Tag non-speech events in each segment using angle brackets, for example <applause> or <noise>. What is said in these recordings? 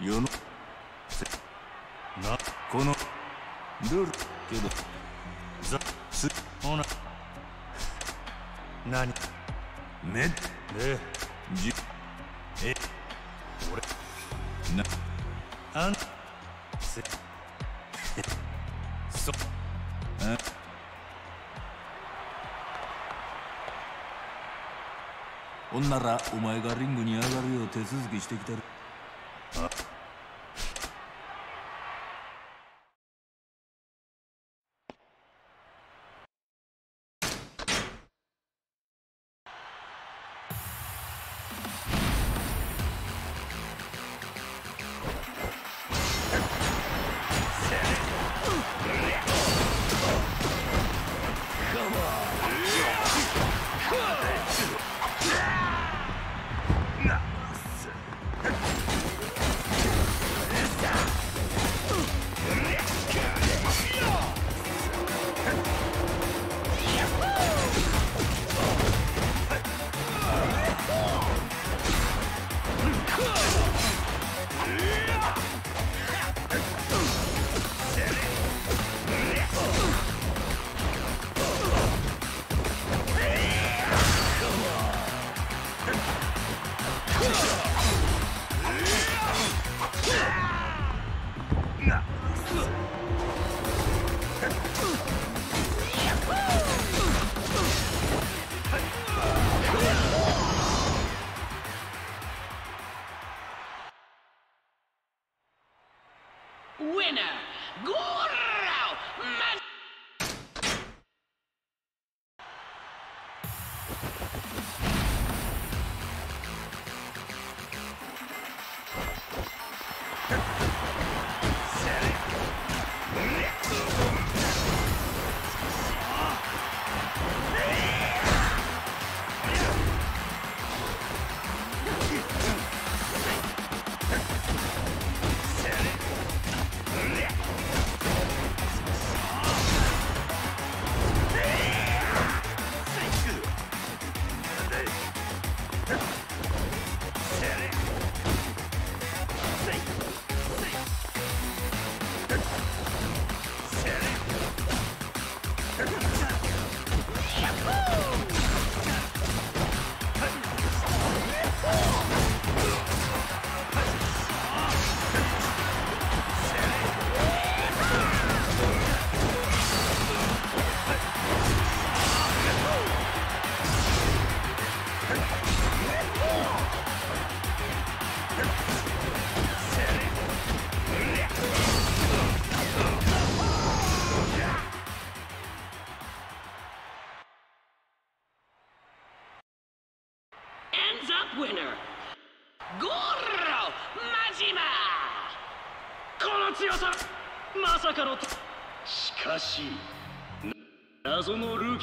世のせなこのルールけどザすほな何めでじえ俺なあんせえそあほんならお前がリングに上がるよう手続きしてきたる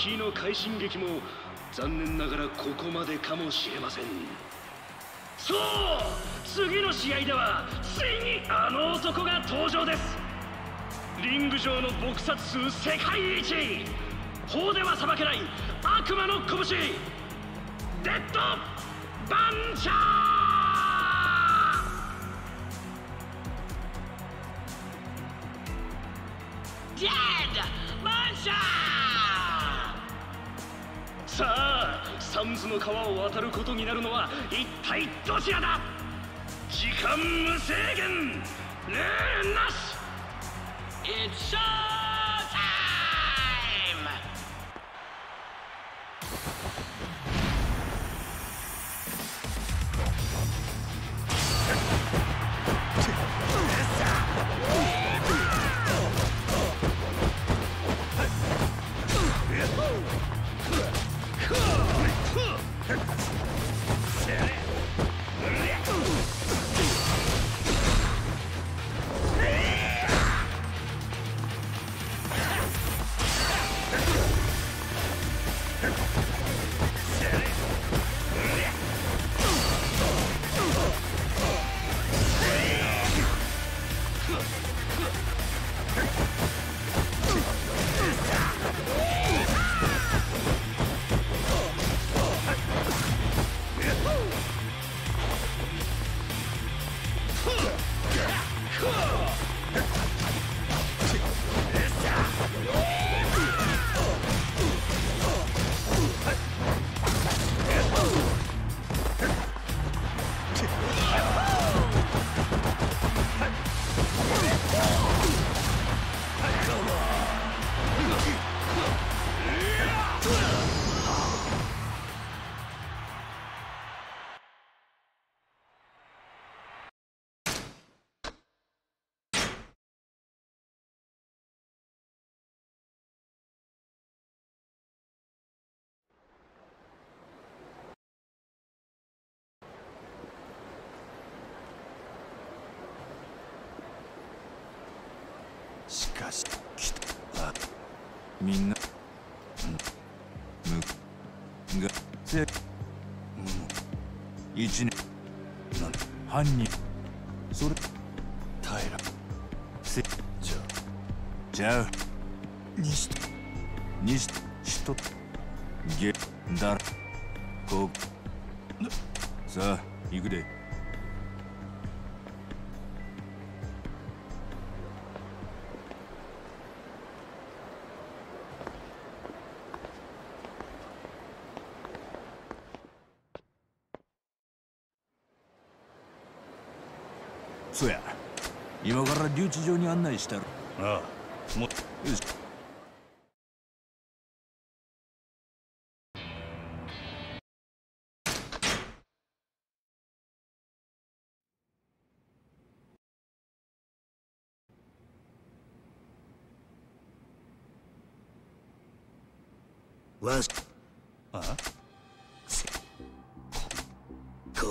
キーの快進撃も残念ながらここまでかもしれません。そう次の試合ではついにあの男が登場です。リング上の撲殺数世界一。法では裁けない悪魔の拳。デッドバンチャー体どちらだ？時間無制限。しかし来たあみんなむがせうん一年なん犯人それ平せじゃじゃあにしにししとげだらこさあ行くで。留置場に案内したるああもよしわしあこ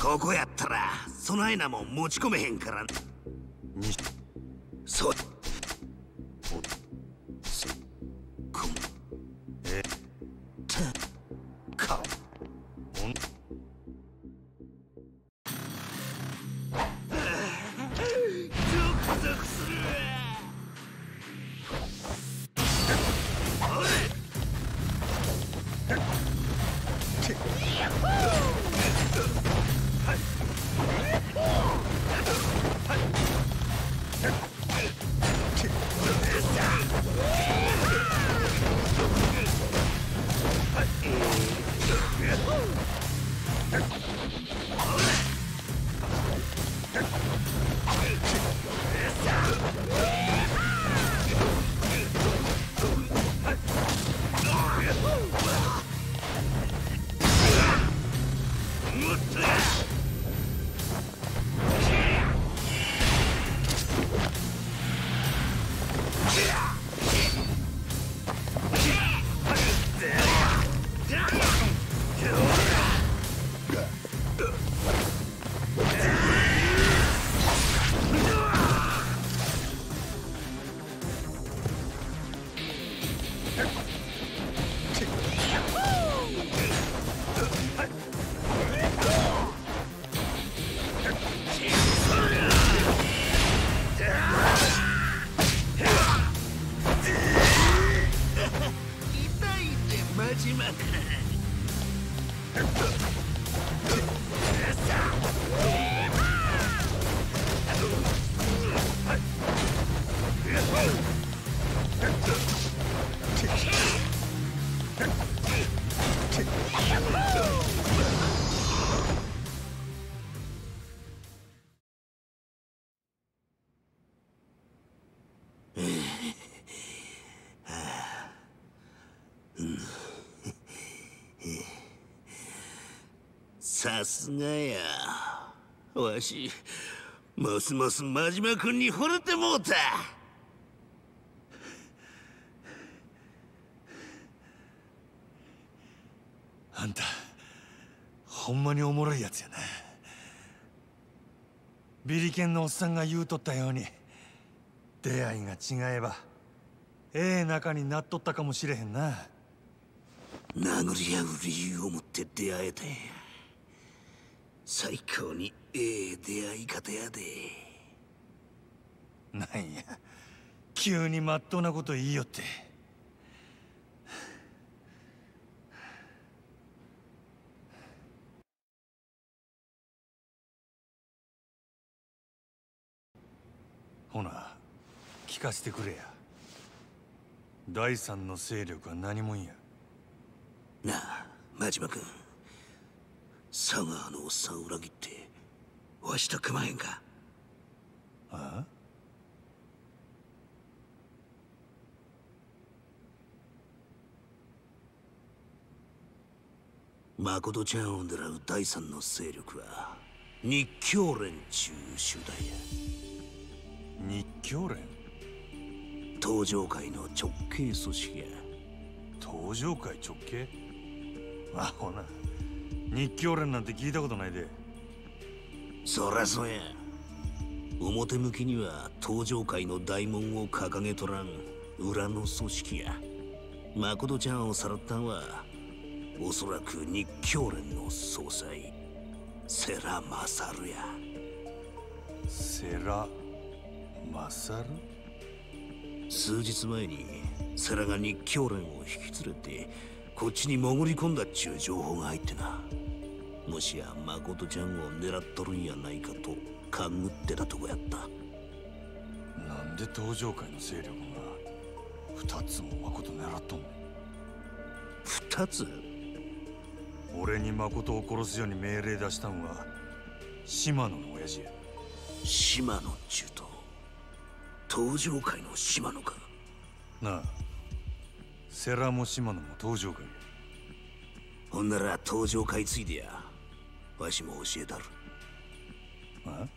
ここやったらそないなもん持ち込めへんからにそすがやわしますます真島君に惚れてもうた。あんたほんまにおもろいやつやな。ビリケンのおっさんが言うとったように出会いが違えばええ仲になっとったかもしれへんな。殴り合う理由を持って出会えたんや最高にええ出会い方やで。なんや急にまっとうなこと言いよって。ほな聞かせてくれや。第三の勢力は何もんや。なあ真島君佐川のおっさんを裏切ってわしと組まへんか？あ誠ちゃんを狙う第三の勢力は日教連中集団や。日教連？東上会の直系組織や。東上会直系？あほな日教連なんて聞いたことないで。そらそうや。表向きには登場界の大門を掲げとらん。裏の組織や。誠ちゃんをさらったんはおそらく日教連の総裁。世良勝や。世良勝？数日前に世良が日教連を引き連れてこっちに潜り込んだっちゅう情報が入ってな。もしや誠ちゃんを狙っとるんやないかと勘ぐってたとこやった。なんで登場界の勢力が二つも誠狙っとんの？二つ？俺に誠を殺すように命令出したんは島野の親父や。島野っちゅうと登場界の島野か。なあ世良も島野も登場界やほんなら登場界ついでや。わしも教えたる。あ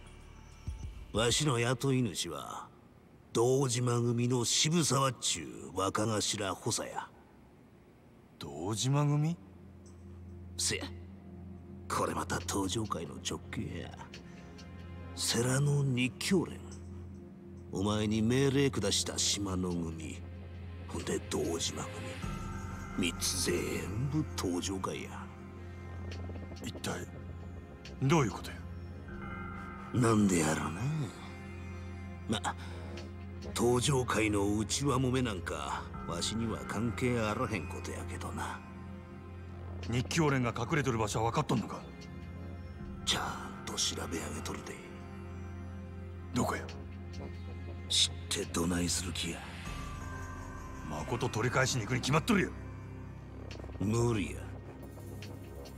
わしの雇い主は堂島組の渋沢っちゅう若頭補佐や。堂島組？せや。これまた登場界の直系や。世良の日教連お前に命令下した島の組。ほんで堂島組三つ全部登場界や。一体どういうことや？なんでやろなま登場界の内輪もめなんかわしには関係あらへんことやけどな。日教連が隠れてる場所は分かっとんのか？ちゃんと調べ上げとるで。どこや？知ってどないする気や。誠取り返しに行くに決まっとるよ無理や。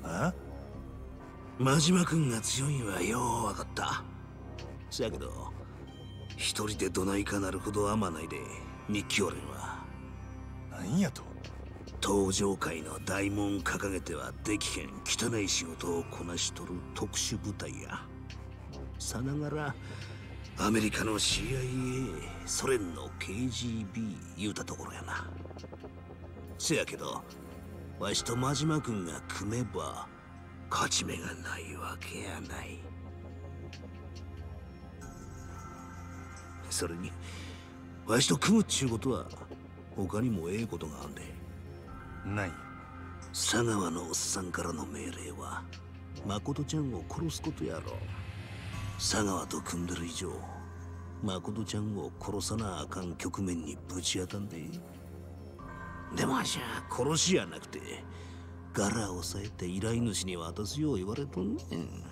あ？真島君が強いんはよう分かった。せやけど一人でどないかなるほど甘ないで日教連は。なんやと？登場界の大門掲げてはできへん汚い仕事をこなしとる特殊部隊や。さながらアメリカの CIA ソ連の KGB 言うたところやな。せやけどわしと真島君が組めば勝ち目がないわけやない。それにわしと組むっちゅうことは他にもええことがあんで。ない。佐川のおっさんからの命令は誠ちゃんを殺すことやろ。佐川と組んでる以上誠ちゃんを殺さなあかん局面にぶち当たんででもあしゃ殺しやなくて柄を押さえて依頼主に渡すよう言われとんねん。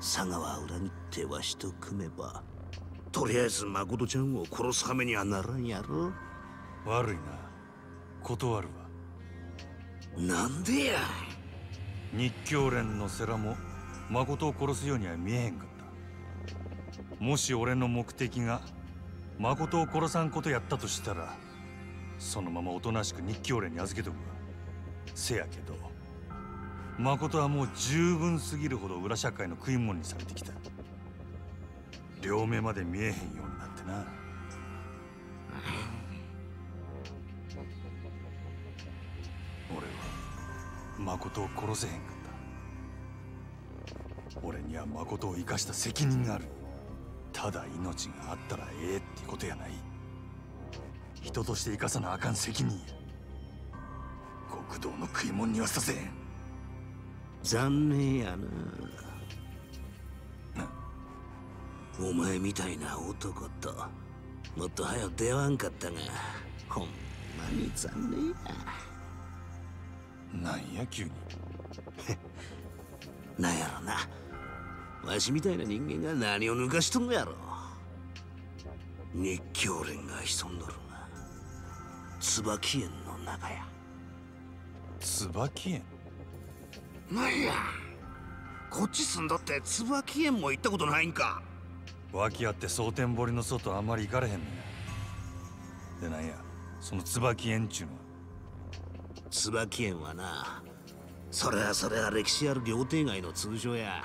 佐川裏切ってわしと組めばとりあえず誠ちゃんを殺すはめにはならんやろ。悪いな。断るわ。なんでや。日教連の世良も誠を殺すようには見えへんかった。もし俺の目的が誠を殺さんことやったとしたらそのままおとなしく日教連に預けとくせやけど誠はもう十分すぎるほど裏社会の食い物にされてきた。両目まで見えへんようになってな。俺は誠を殺せへんかった。俺には誠を生かした責任がある。ただ命があったらええってことやない。人として生かさなあかん責任や。極道の食い物にはさせへん。残念やな。お前みたいな男ともっと早く出会わんかったがほんまに残念や。なんや急に。<laughs> なんやろな。わしみたいな人間が何を抜かしとんのやろ。日教連が潜んどる。な椿園の中や。椿園？なんや。こっち住んどって椿園も行ったことないんか。脇あって蒼天堀の外あんまり行かれへんのや。でなんやその椿園っちゅうのは？椿園はなそれはそれは歴史ある料亭街の通称や。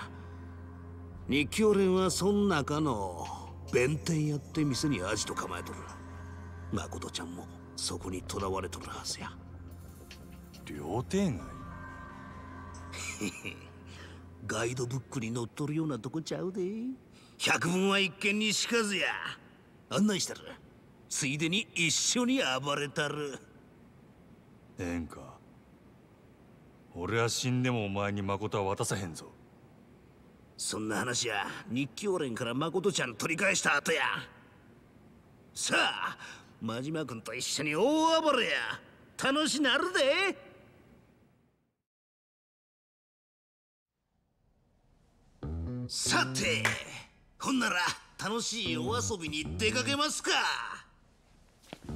日教連はそん中の弁天やって店にアジと構えとる。誠ちゃんもそこに囚われとるはずや。料亭街？<laughs> ガイドブックに載っとるようなとこちゃうで。百聞は一見にしかずや。案内したる。ついでに一緒に暴れたる。ええんか俺は死んでもお前に誠は渡さへんぞ。そんな話や。日記オレンから誠ちゃん取り返した後や。さあ真島君と一緒に大暴れや。楽しなるで。さてほんなら楽しいお遊びに出かけますか。お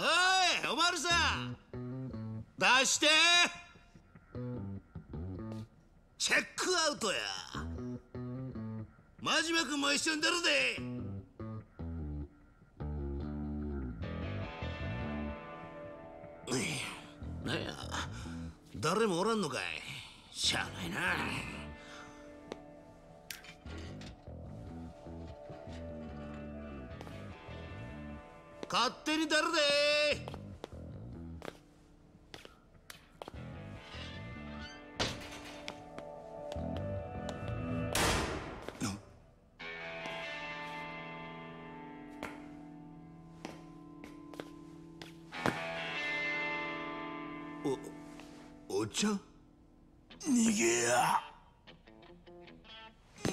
いおまるさん。出して。チェックアウトや。真島君も一緒に出るでなんや誰もおらんのかい。しゃあないな。勝手に出るでおお茶逃げや。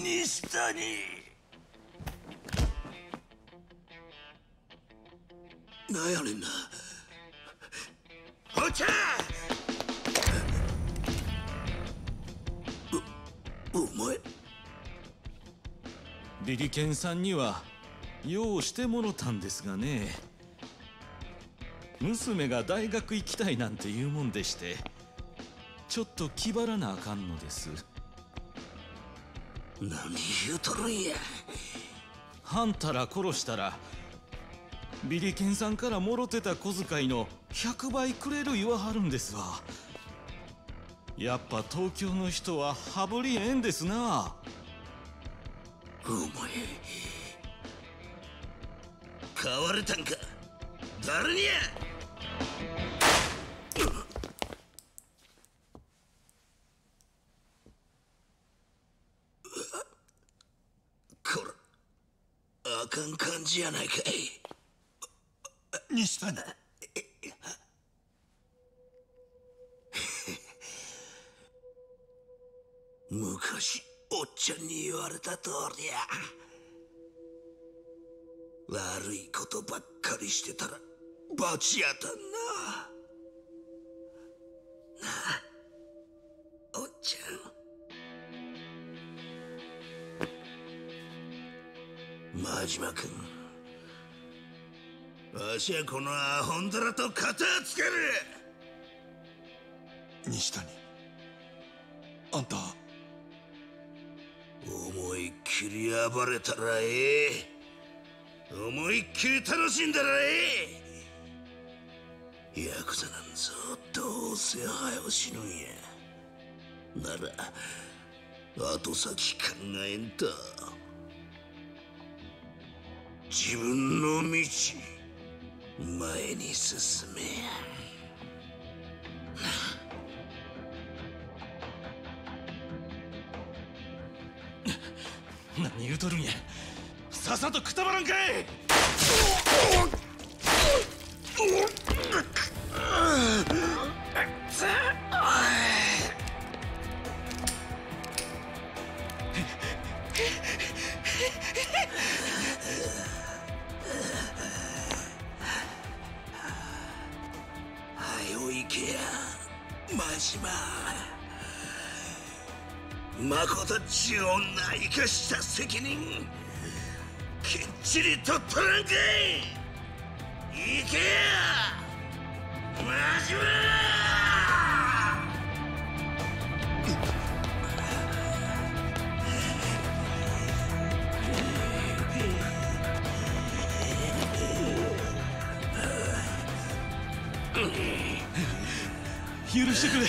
西谷。なやねんな。お茶。おお前。ビリケンさんにはようしてもろたんですがね。娘が大学行きたいなんて言うもんでして。ちょっと気張らなあかんのです。何言うとるんや。はんたら殺したらビリケンさんからもろてた小遣いの100倍くれる言わはるんですわ。やっぱ東京の人は羽振りええんですな。お前買われたんか。誰にやこらあかん感じやないか。い。西谷。昔おっちゃんに言われた通りや。悪いことばっかりしてたら罰やたん島君。わしはこのアホンダラと肩つける。西谷あんた。思いっきり暴れたらええ。思いっきり楽しんだらええ。ヤクザなんぞどうせ早う死ぬんや。なら後先考えんと自分の道前に進め。何言うとるんや。さっさとくたばらんかい。島。誠っちゅう女生かした責任きっちり取っとらんかい。行けや。真島してくれ。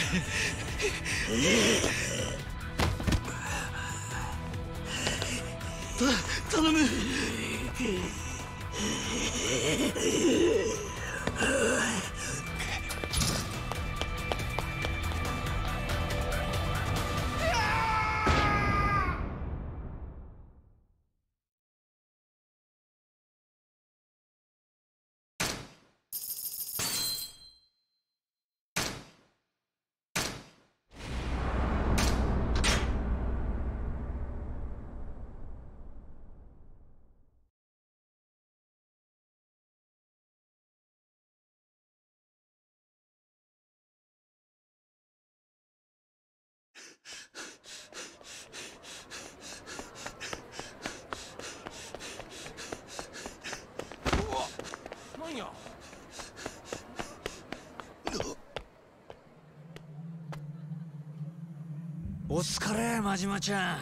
疲れ真島ちゃん。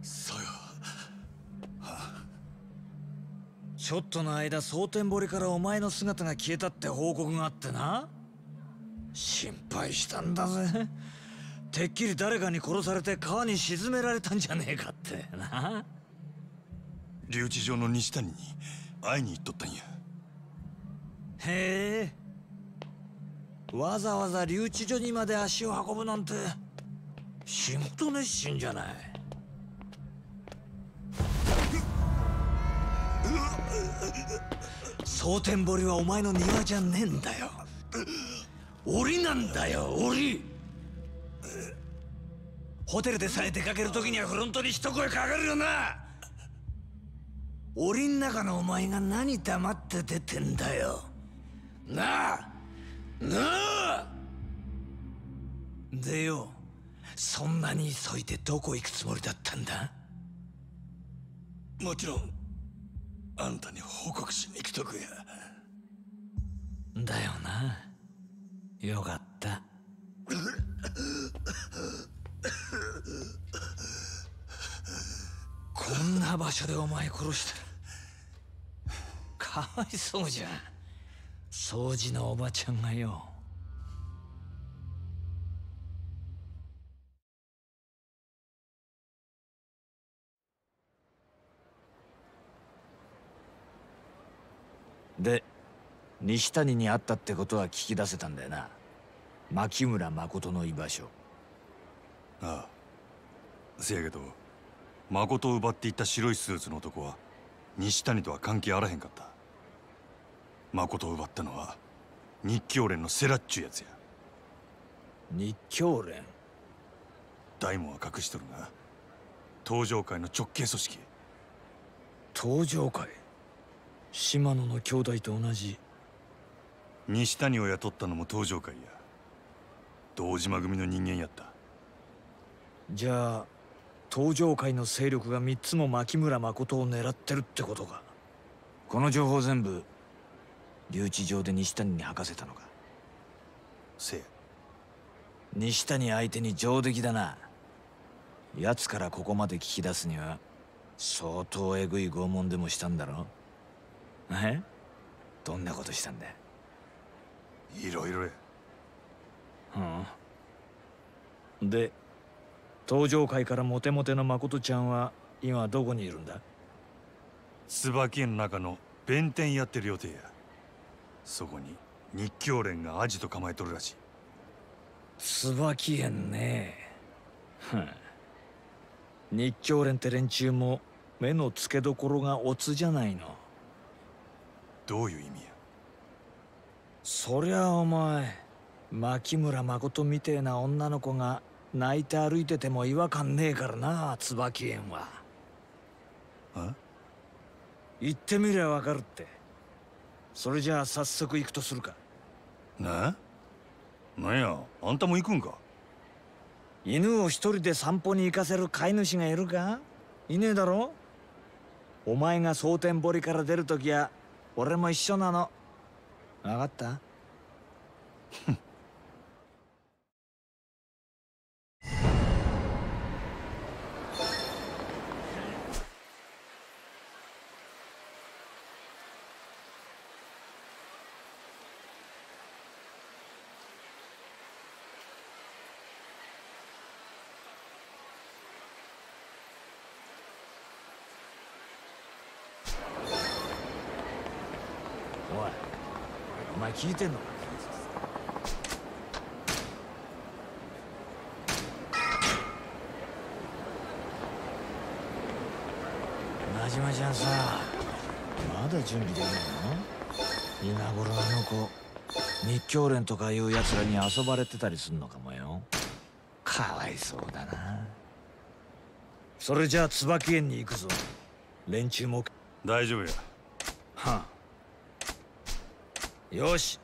さよちょっとの間蒼天堀からお前の姿が消えたって報告があってな。心配したんだぜ。てっきり誰かに殺されて川に沈められたんじゃねえかってな。留置場の西谷に会いに行っとったんや。へえ。わざわざ留置所にまで足を運ぶなんて仕事熱心じゃない。蒼天堀はお前の庭じゃねえんだよ。檻なんだよ檻。ホテルでさえ出かける時にはフロントに一声かかるよな。檻ん中のお前が何黙って出てんだよ。なあなあ。でよそんなに急いでどこ行くつもりだったんだ？もちろんあんたに報告しに来とくや。だよな。よかった。こんな場所でお前殺したらかわいそうじゃん。掃除のおばちゃんがよで西谷に会ったってことは聞き出せたんだよな。牧村誠の居場所。ああ。せやけど誠を奪っていった白いスーツの男は西谷とは関係あらへんかった。誠を奪ったのは日教連のセラっちゅうやつや。日教連？大門は隠しとるが東上会の直系組織。東上会？島野の兄弟と同じ。西谷を雇ったのも東上会や。堂島組の人間やった。じゃあ東上会の勢力が3つも牧村誠を狙ってるってことか。この情報全部留置場で西谷に吐かせたのか。せや。西谷相手に上出来だな。奴からここまで聞き出すには相当えぐい拷問でもしたんだろえ？どんなことしたんだいろいろや。うん。で東上会からモテモテの誠ちゃんは今どこにいるんだ？椿園の中の弁天やってる予定や。そこに日教連がアジと構えとるらしい。椿園ね。ふん。日教連って連中も目の付けどころがオツじゃないのどういう意味や？そりゃお前牧村誠みてえな女の子が泣いて歩いてても違和感ねえからな椿園は。あ行ってみりゃわかるって。それじゃあ早速行くとするか。ななんや？あんたも行くんか？犬を一人で散歩に行かせる飼い主がいるか？いねえだろ？お前が蒼天堀から出るときは俺も一緒なの。分かった <laughs> おいお前聞いてんのか？真島ちゃんさまだ準備できないの？今頃あの子日教連とかいう奴らに遊ばれてたりすんのかもよ。かわいそうだな。それじゃあ椿園に行くぞ。連中も。大丈夫や。はあよし。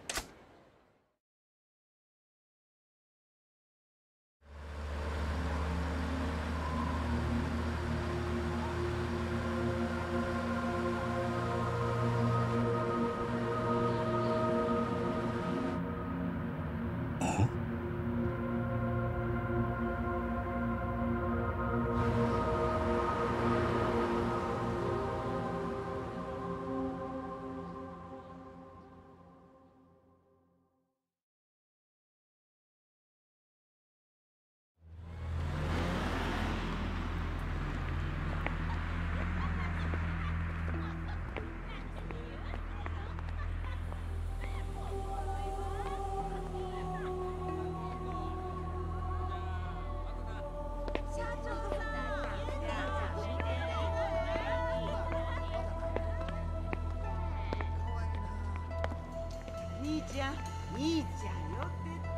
ちゃん兄ちゃんよってって。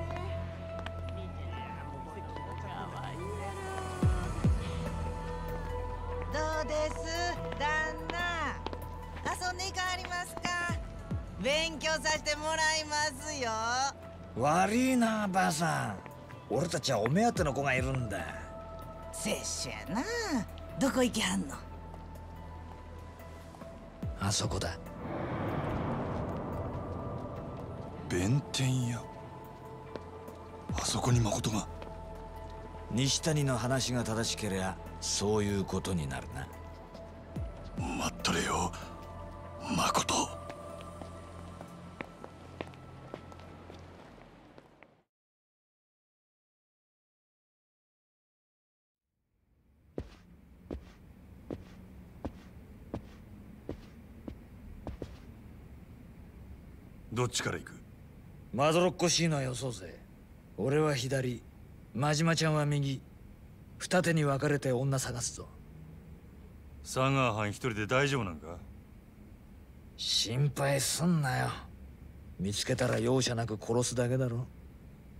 どうです？旦那。遊んでいかはりますか。勉強させてもらいますよ。悪いなばあさん。俺たちはお目当ての子がいるんだ。拙者やな。どこ行きはんの？あそこだ弁天屋。あそこに誠が。西谷の話が正しけりゃそういうことになるな。待っとれよ。誠。どっちから行く？まどろっこしいのはよそうぜ。俺は左。真島ちゃんは右。二手に分かれて女探すぞ。佐川藩一人で大丈夫なんか？心配すんなよ。見つけたら容赦なく殺すだけだろ。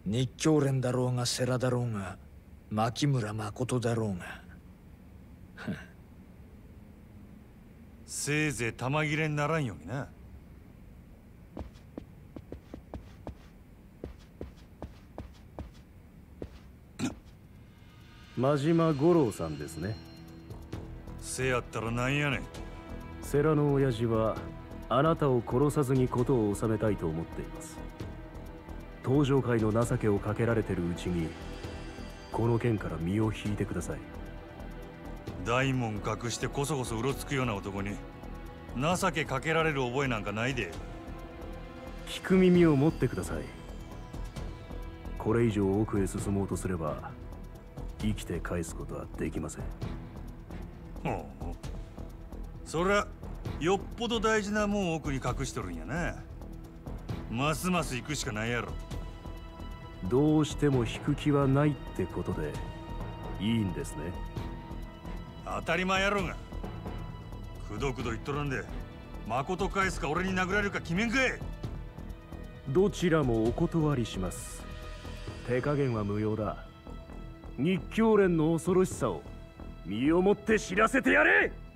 日教連だろうが世良だろうが牧村誠だろうが。せいぜい玉切れにならんようにな真島五郎さんですね。せやったらなんやねん。世良の親父はあなたを殺さずに事を収めたいと思っています。登場界の情けをかけられてるうちにこの件から身を引いてください。大門隠してこそこそうろつくような男に情けかけられる覚えなんかないで。聞く耳を持ってください。これ以上奥へ進もうとすれば生きて返すことはできません。ほうそりゃよっぽど大事なもん奥に隠しとるんやな。ますます行くしかないやろ。どうしても引く気はないってことでいいんですね。当たり前やろが。くどくど言っとらんで。誠返すか俺に殴られるか決めんかい。どちらもお断りします。手加減は無用だ日教連の恐ろしさを身をもって知らせてやれ「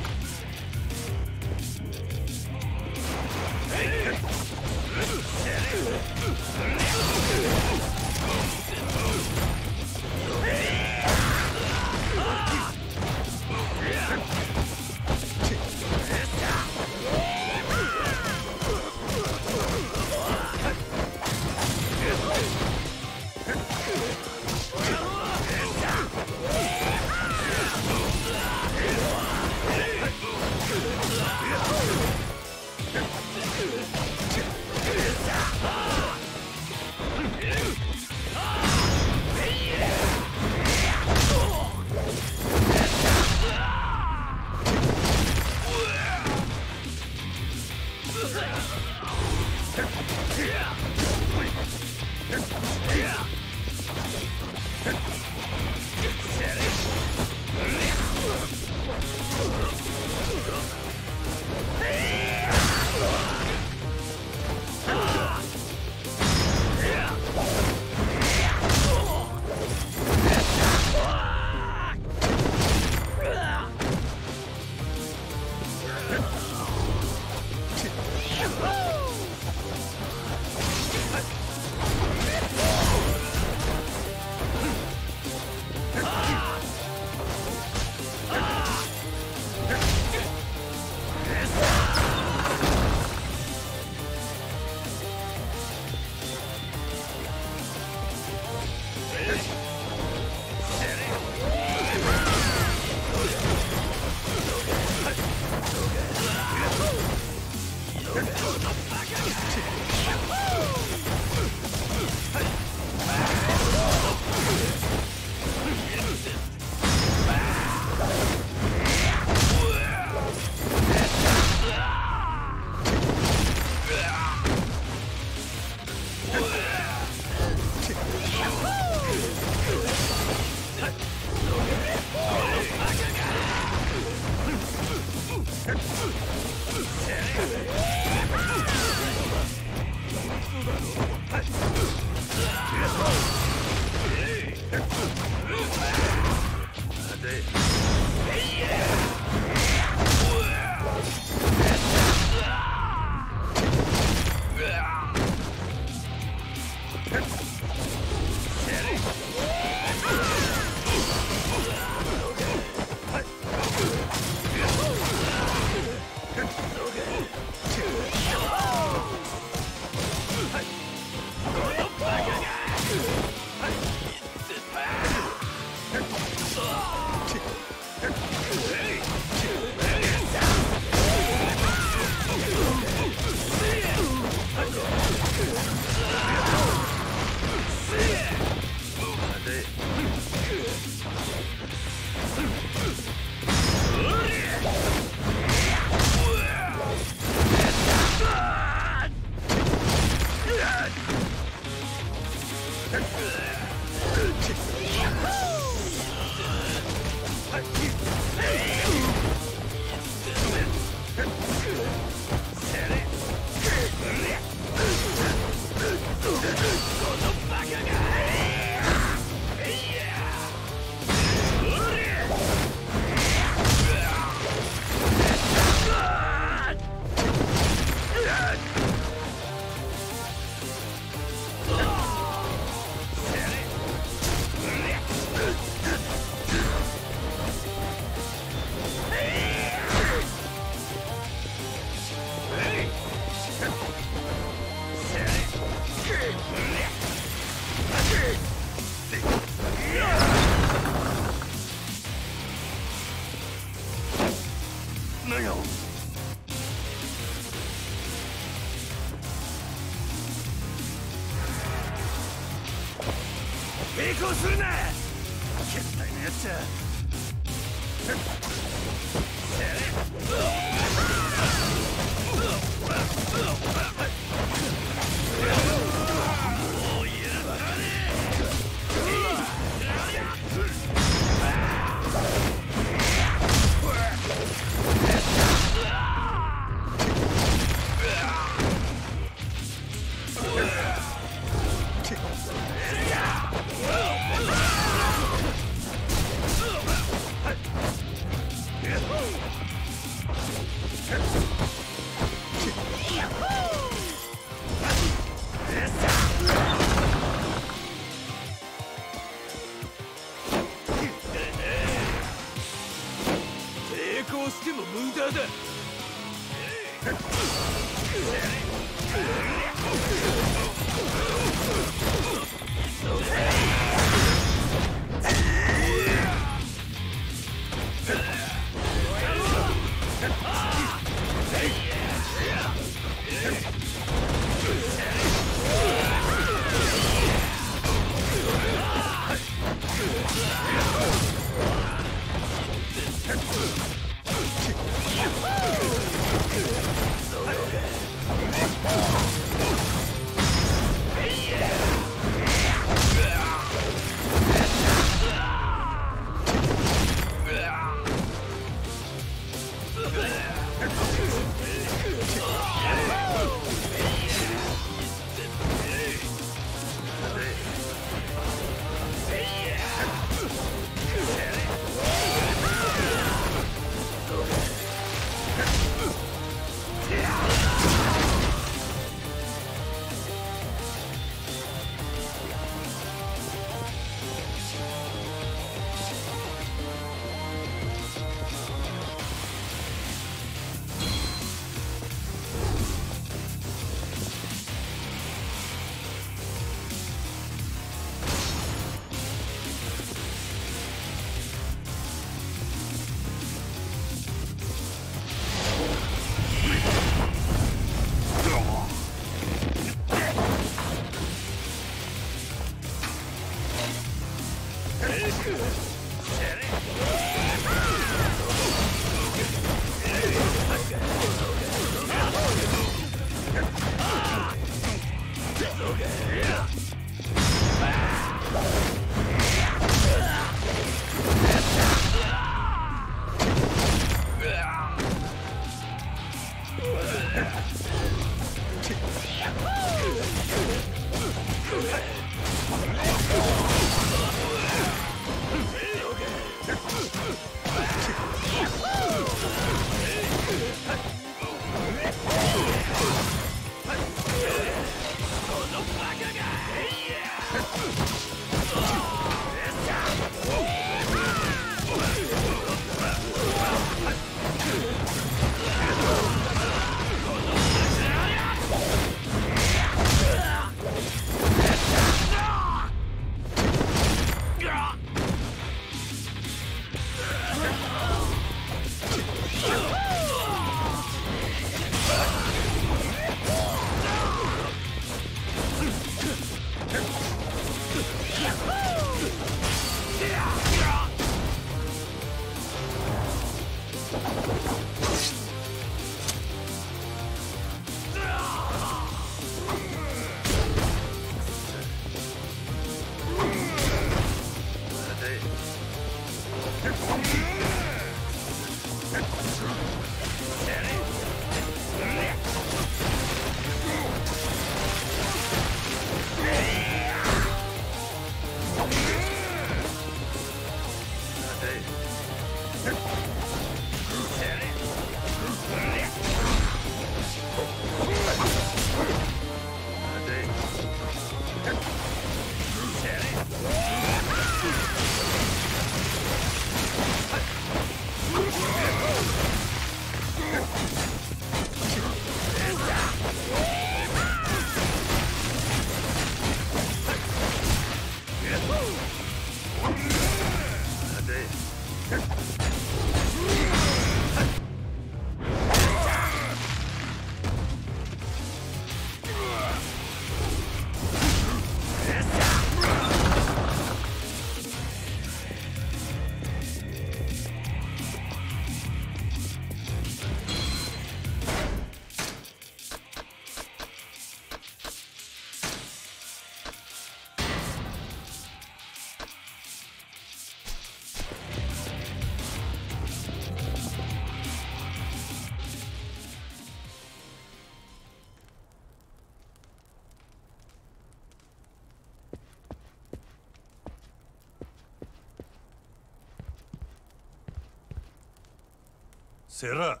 セラ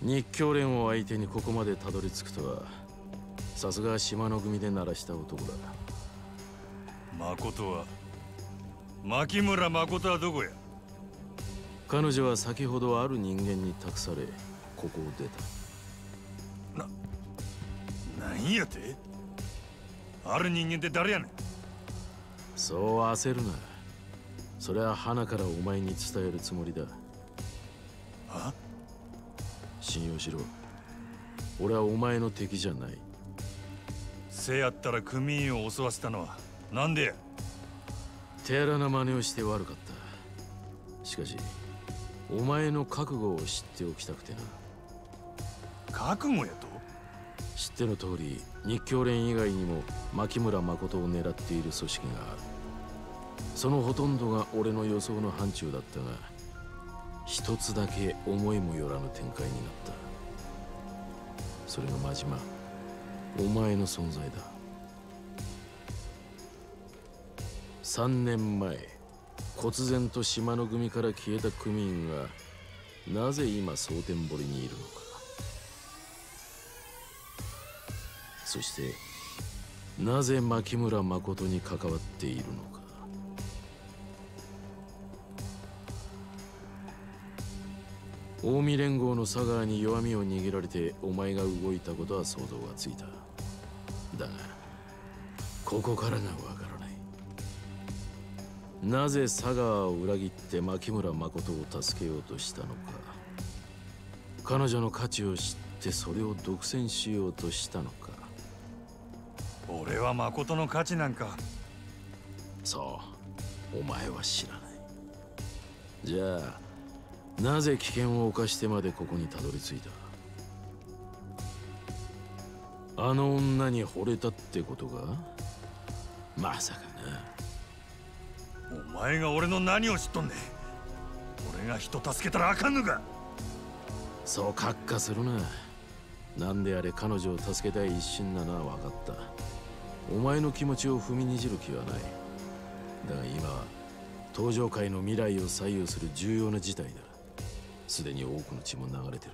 日教連を相手にここまでたどり着くとはさすが島の組で鳴らした男だ。誠は牧村誠はどこや？彼女は先ほどある人間に託されここを出た。なんやて？ある人間って誰やねん。そう焦るな。それは花からお前に伝えるつもりだしろ。俺はお前の敵じゃない。せやったら組員を襲わせたのはなんでや？手荒な真似をして悪かった。しかしお前の覚悟を知っておきたくてな。覚悟やと？知っての通り日教連以外にも牧村誠を狙っている組織がある。そのほとんどが俺の予想の範疇だったが一つだけ思いもよらぬ展開になったそれが真島。お前の存在だ。3年前忽然と島の組から消えた組員がなぜ今蒼天堀にいるのか。そしてなぜ牧村誠に関わっているのか。近江連合の佐川に弱みを握られてお前が動いたことは想像がついた。だがここからがわからない。なぜ佐川を裏切って牧村誠を助けようとしたのか。彼女の価値を知ってそれを独占しようとしたのか。俺は誠の価値なんか。そう。お前は知らない。じゃあなぜ危険を冒してまでここにたどり着いた？あの女に惚れたってことかまさかお前が俺の何を知っとんねん。俺が人助けたらあかんのか。そう閣下するな。なんであれ彼女を助けたい一心なのは分かった。お前の気持ちを踏みにじる気はない。だが今は登場界の未来を左右する重要な事態だすでに多くの血も流れてる。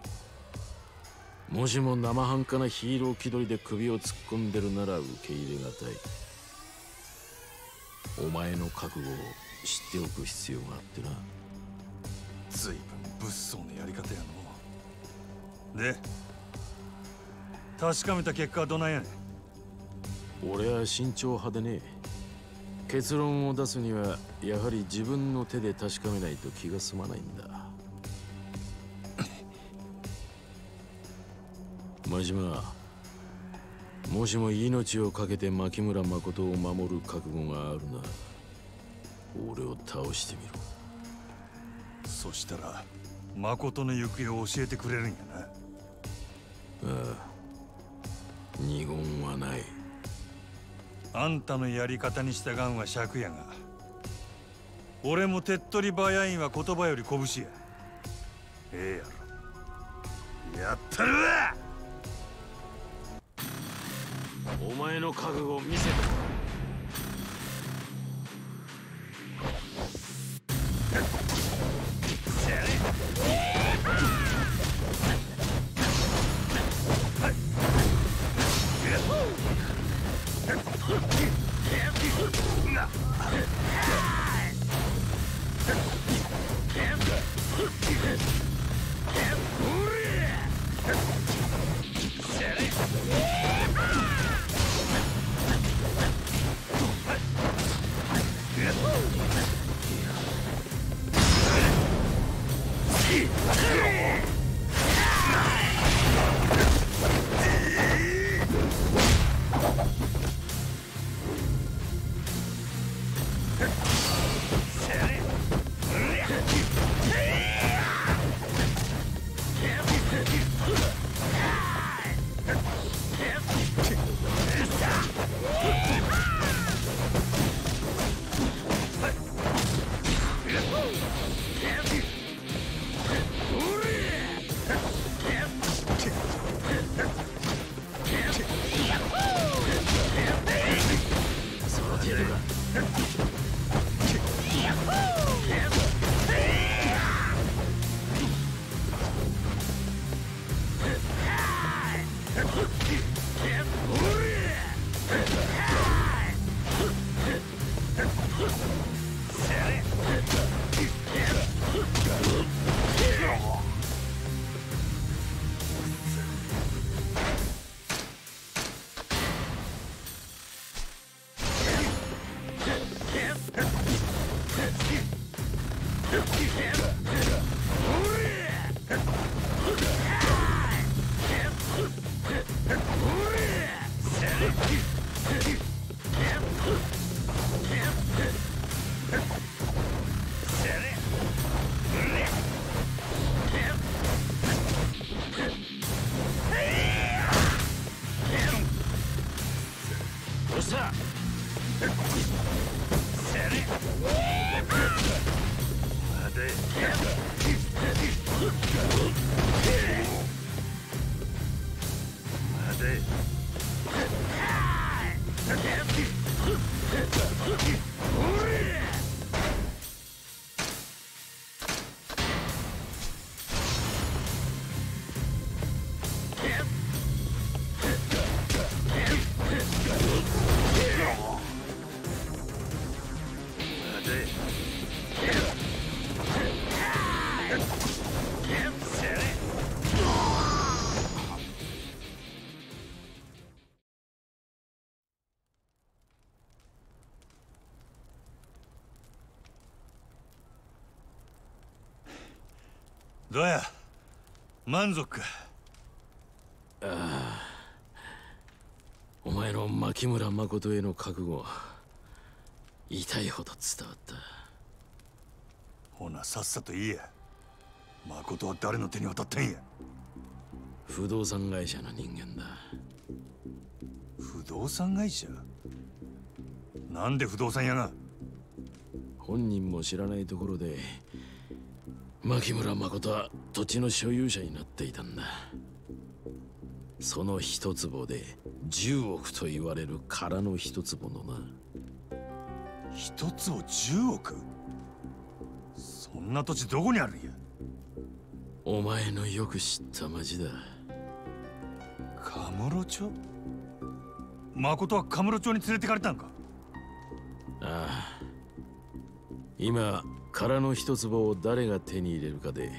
もしも生半可なヒーロー気取りで首を突っ込んでるなら受け入れがたい。お前の覚悟を知っておく必要があってな。随分物騒なやり方やので確かめた結果はどないやねん。俺は慎重派でね。結論を出すにはやはり自分の手で確かめないと気が済まないんだ真島もしも命を懸けて牧村誠を守る覚悟があるなら俺を倒してみろ。そしたら誠の行方を教えてくれるんやな。ああ二言はない。あんたのやり方に従うんは尺やが。俺も手っ取り早いんは言葉より拳や。ええやろ。やったるわお前の覚悟を見せてもらどうや。満足。かああ。お前の牧村誠への覚悟痛いほど伝わった。ほなさっさと言えや。誠は誰の手に渡ったんや。不動産会社の人間だ。不動産会社？なんで不動産屋が？本人も知らないところで牧村誠は土地の所有者になっていたんだ。その一坪で10億と言われる空の一坪のな。一坪10億？そんな土地どこにあるんや？お前のよく知った町だ。室町？誠はカムロ町に連れてかれたんか？ああ。今殻の一坪を誰が手に入れるかで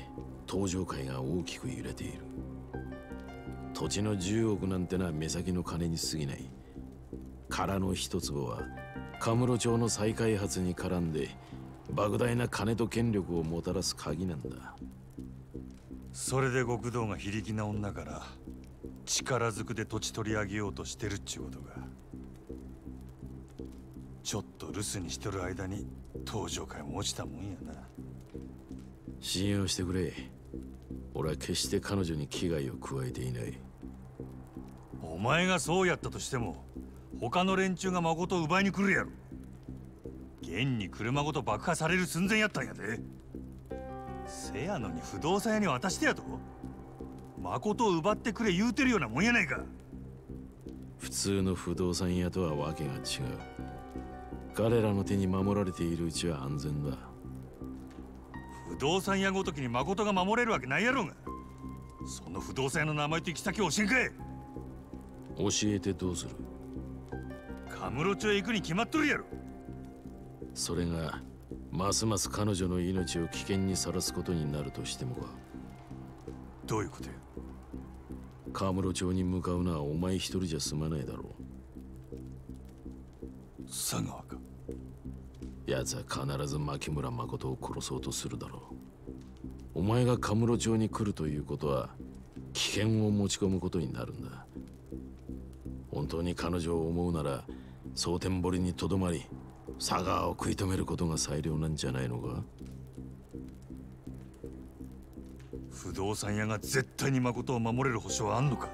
登場界が大きく揺れている。土地の10億なんてのは目先の金に過ぎない。殻の一坪はカムロ町の再開発に絡んで莫大な金と権力をもたらす鍵なんだ。それで極道が非力な女から力ずくで土地取り上げようとしてるっちゅうことがちょっと留守にしとる間に登場会も落ちたもんやな。信用してくれ。俺は決して彼女に危害を加えていない。お前がそうやったとしても他の連中が誠を奪いに来るやろ。現に車ごと爆破される寸前やったんやで。せやのに不動産屋に渡してやと。誠を奪ってくれ言うてるようなもんやないか。普通の不動産屋とはわけが違う彼らの手に守られているうちは安全だ。不動産屋ごときに誠が守れるわけないやろうが。その不動産屋の名前と行き先を教えんかい。教えてどうする？カムロ町へ行くに決まっとるやろ。それがますます彼女の命を危険にさらすことになるとしてもか。どういうことや？カムロ町に向かうのはお前一人じゃ済まないだろう。佐川か奴は必ず牧村誠を殺そうとするだろう。お前がカムロ町に来るということは危険を持ち込むことになるんだ。本当に彼女を思うなら蒼天堀にとどまり佐川を食い止めることが最良なんじゃないのか？不動産屋が絶対に誠を守れる保証はあんのか？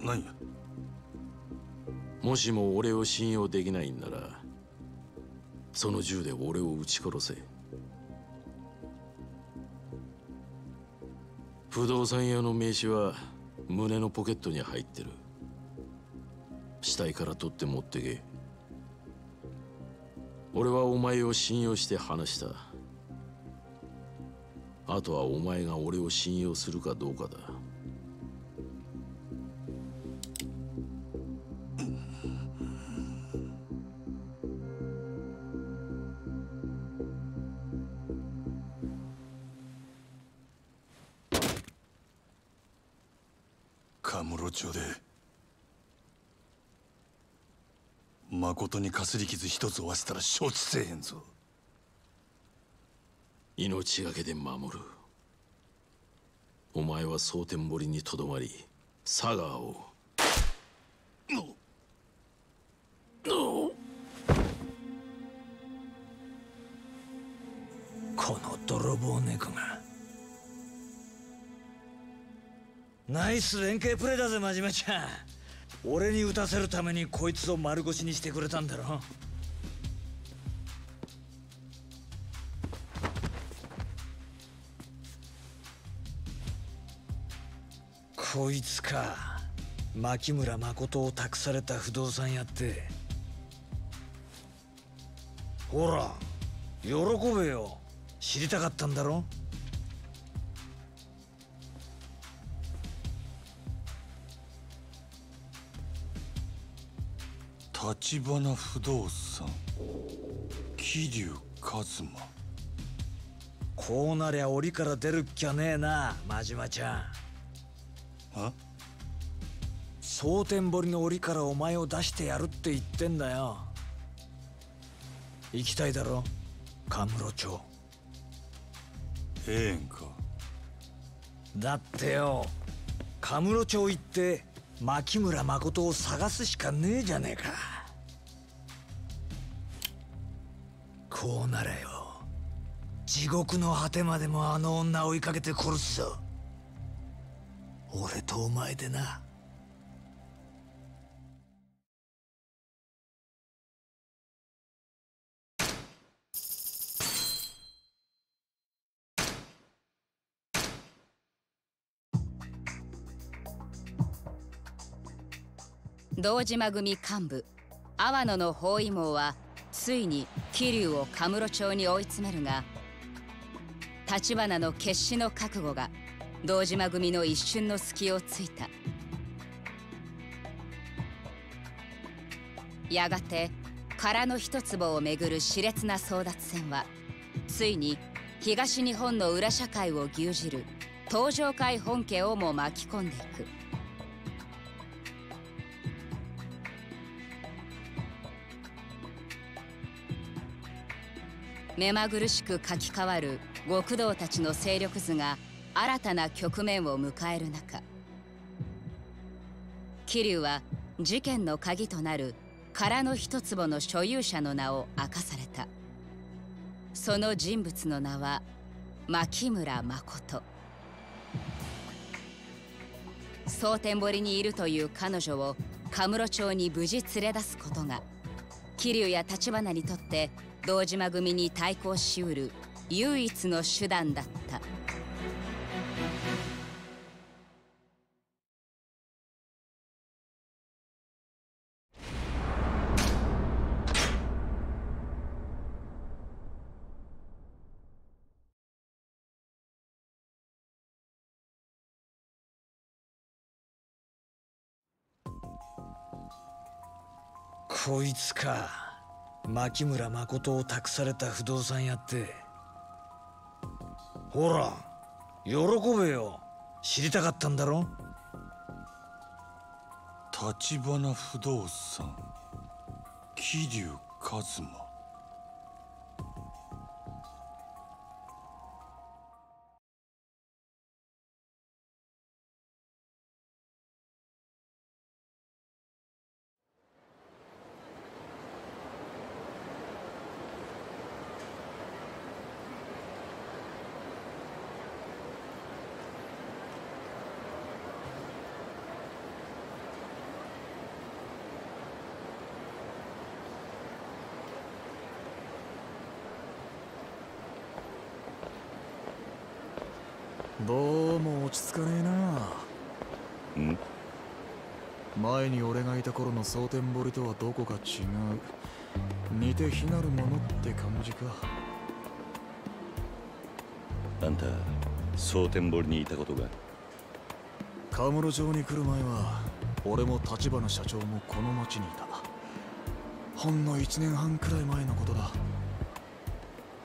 何や？もしも俺を信用できないんならその銃で俺を撃ち殺せ。不動産屋の名刺は胸のポケットに入ってる。死体から取って持ってけ。俺はお前を信用して話した。あとはお前が俺を信用するかどうかだ。カムロ町で誠にかすり傷一つ負わせたら承知せえへんぞ。命がけで守る。お前は蒼天堀にとどまり佐川を。この泥棒猫がナイス連携プレーだぜ真島ちゃん。俺に撃たせるためにこいつを丸腰にしてくれたんだろ。こいつか。牧村誠を託された不動産屋って。ほら喜べよ。知りたかったんだろ？立花不動産。桐生一馬。こうなりゃ檻から出るっきゃねえな真島ちゃん。あ蒼天堀の檻からお前を出してやるって言ってんだよ。行きたいだろ？カムロ町。ええんか。だってよカムロ町行って牧村誠を探すしかねえじゃねえかこうなれよ。地獄の果てまでもあの女追いかけて殺すぞ。俺とお前でな。堂島組幹部阿波野の包囲網はついに桐生をカムロ町に追い詰めるが橘の決死の覚悟が堂島組の一瞬の隙をついた。やがて空の一坪をめぐる熾烈な争奪戦はついに東日本の裏社会を牛耳る東上会本家をも巻き込んでいく。目まぐるしく書き換わる極道たちの勢力図が新たな局面を迎える中桐生は事件の鍵となる空の一坪の所有者の名を明かされた。その人物の名は牧村誠。蒼天堀にいるという彼女をカムロ町に無事連れ出すことが桐生や橘にとって堂島組に対抗しうる唯一の手段だった。こいつか。牧村誠を託された不動産屋ってほら喜べよ。知りたかったんだろ？橘不動産。桐生一馬。蒼天堀とはどこか違う。似て非なるものって感じか。あんた蒼天堀にいたことが？カムロ町に来る前は俺も橘社長もこの町にいた。ほんの1年半くらい前のことだ。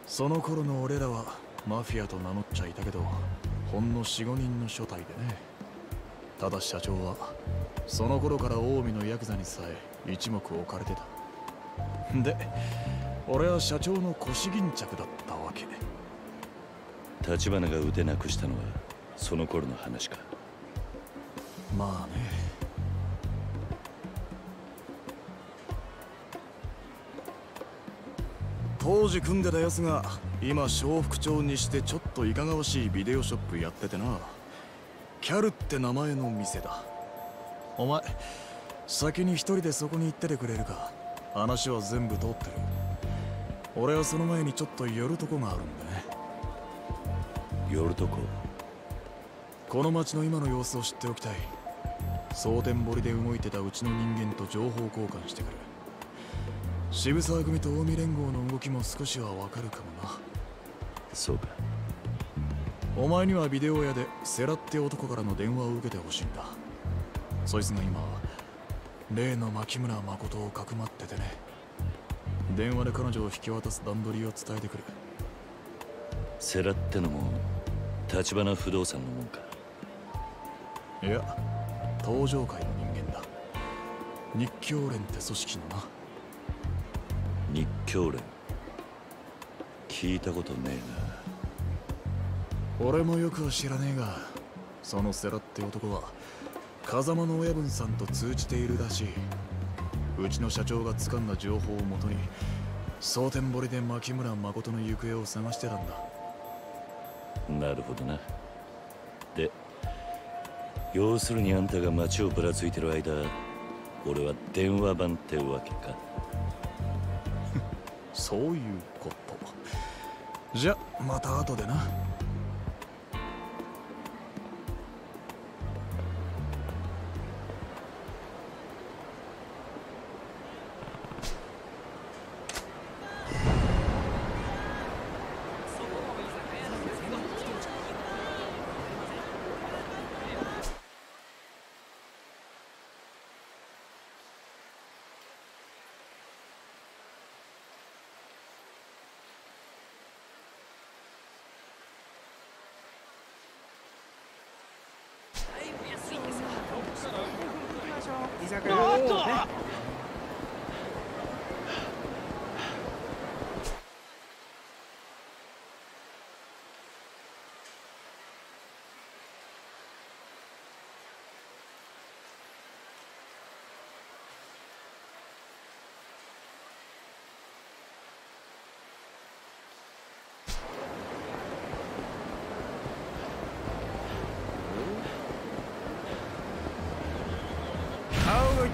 その頃の俺らはマフィアと名乗っちゃいたけどほんの45人の所帯でね。ただ社長はその頃から近江のヤクザにさえ一目置かれてた。で俺は社長の腰巾着だったわけ。橘が腕なくしたのはその頃の話か。まあね。当時組んでたやつが今笑福町にしてちょっといかがわしいビデオショップやっててな。キャルって名前の店だお前先に一人でそこに行っててくれるか？話は全部通ってる。俺はその前にちょっと寄るとこがあるんでね。寄るとこ？この町の今の様子を知っておきたい。蒼天堀で動いてたうちの人間と情報交換してくる。渋沢組と近江連合の動きも少しはわかるかもな。そうか。お前にはビデオ屋でセラって男からの電話を受けてほしいんだそいつが今例の牧村誠をかくまっててね。電話で彼女を引き渡す段取りを伝えてくるセラってのも橘不動産のもんか。いや東上界の人間だ。日教連って組織のな。日教連。聞いたことね俺もよくは知らねえがそのセラって男は風間の親分さんと通じているらしい。うちの社長が掴んだ情報をもとに蒼天堀で牧村誠の行方を探してたんだ。なるほどな。で要するにあんたが街をぶらついてる間俺は電話番ってわけか。<laughs> そういうこと。じゃまた後でな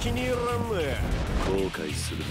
気に入らんね後悔するな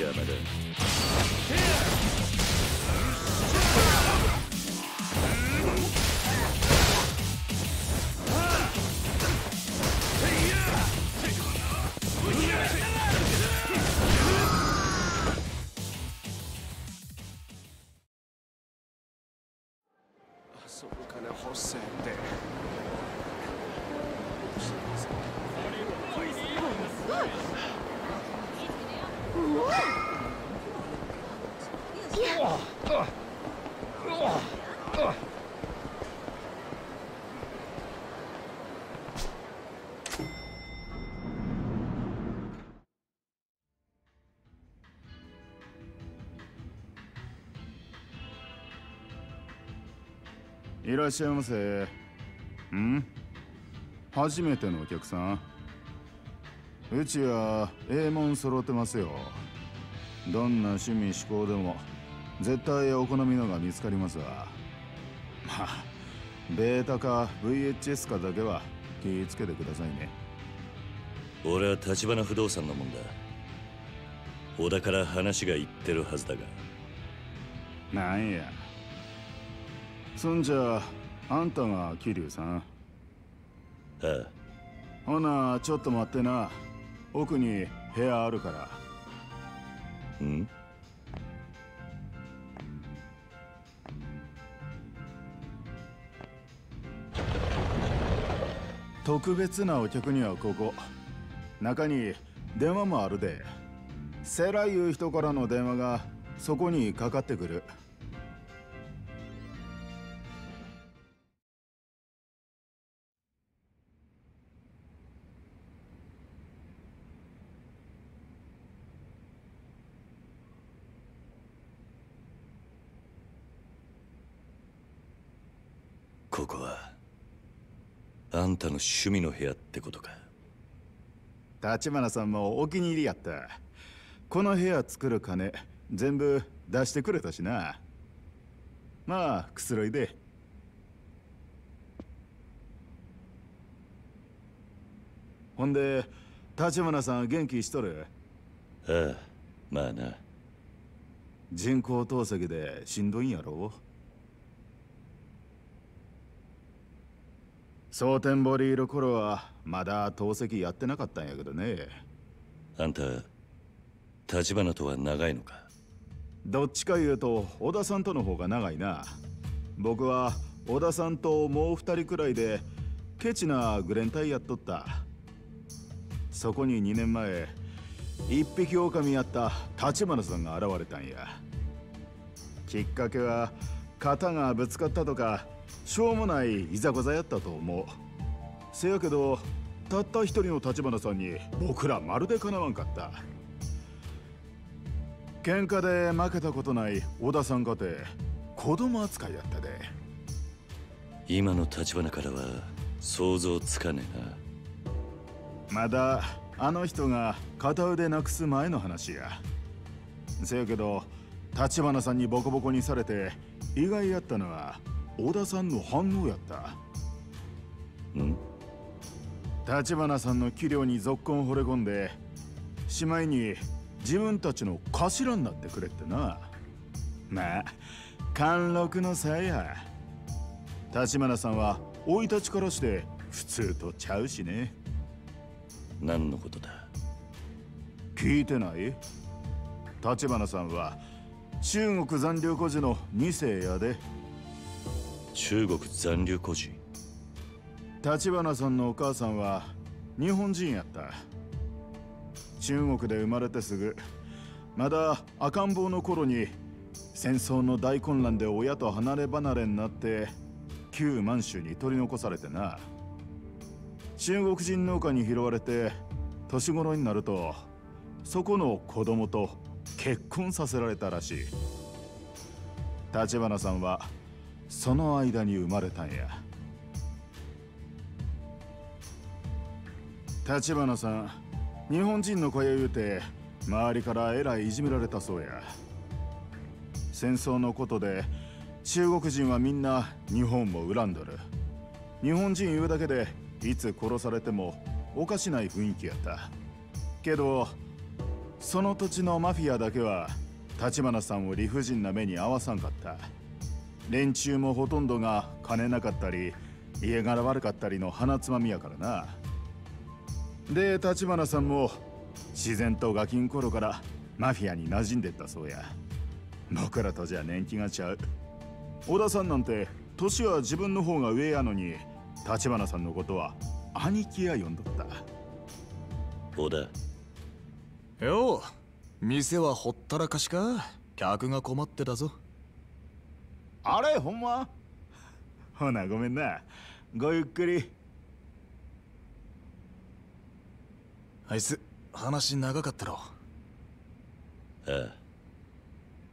邪魔だ遊ぶ金欲せえっていらっしゃいませ。ん？初めてのお客さん。うちはええもん揃ってますよ。どんな趣味嗜好でも絶対お好みのが見つかりますわ。まあベータか VHS かだけは気ぃつけてくださいね。俺は橘不動産のもんだ。小田から話が言ってるはずだが。なんや。そんじゃあんたが桐生さん？ああ。ほなちょっと待ってな奥に部屋あるから。ん？特別なお客にはここ。中に電話もあるで。セラいう人からの電話がそこにかかってくる趣味の部屋ってことか。立花さんもお気に入りやった。この部屋作る金全部出してくれたしな。まあくつろいで。ほんで立花さん元気しとる？ああまあな。人工透析でしんどいんやろ？蒼天堀いる頃はまだ透析やってなかったんやけどね。あんた橘とは長いのか？どっちか言うと小田さんとの方が長いな。僕は小田さんともう二人くらいでケチなグレンタイやっとった。そこに2年前一匹狼やった立花さんが現れたんや。きっかけは肩がぶつかったとかしょうもないいざこざやったと思う。せやけどたった一人の立花さんに僕らまるでかなわんかった。喧嘩で負けたことない小田さんかて子供扱いやったで。今の立花からは想像つかねえな。まだあの人が片腕なくす前の話や。せやけど立花さんにボコボコにされて意外やったのは小田さんの反応やった。ん？立花さんの器量にぞっこん惚れ込んでしまいに自分たちの頭になってくれってな。まあ貫禄の差や。立花さんは生い立ちからして普通とちゃうしね。何のことだ？聞いてない？立花さんは中国残留孤児の2世やで中国残留孤児。立花さんのお母さんは日本人やった。中国で生まれてすぐまだ赤ん坊の頃に戦争の大混乱で親と離れ離れになって旧満州に取り残されてな。中国人農家に拾われて年頃になるとそこの子供と結婚させられたらしい。立花さんはその間に生まれたんや。立花さん日本人の子や言うて周りからえらいいじめられたそうや。戦争のことで中国人はみんな日本も恨んどる。日本人言うだけでいつ殺されてもおかしない雰囲気やった。けどその土地のマフィアだけは立花さんを理不尽な目に遭わさんかった。連中もほとんどが金なかったり家柄悪かったりの鼻つまみやからな。で立花さんも自然とガキン頃からマフィアに馴染んでったそうや。僕らとじゃ年季がちゃう。小田さんなんて年は自分の方が上やのに立花さんのことは兄貴や呼んどった。小田。よう店はほったらかしか。客が困ってたぞあれほんま？ほなごめんな。ごゆっくり。あいつ話長かったろ。あ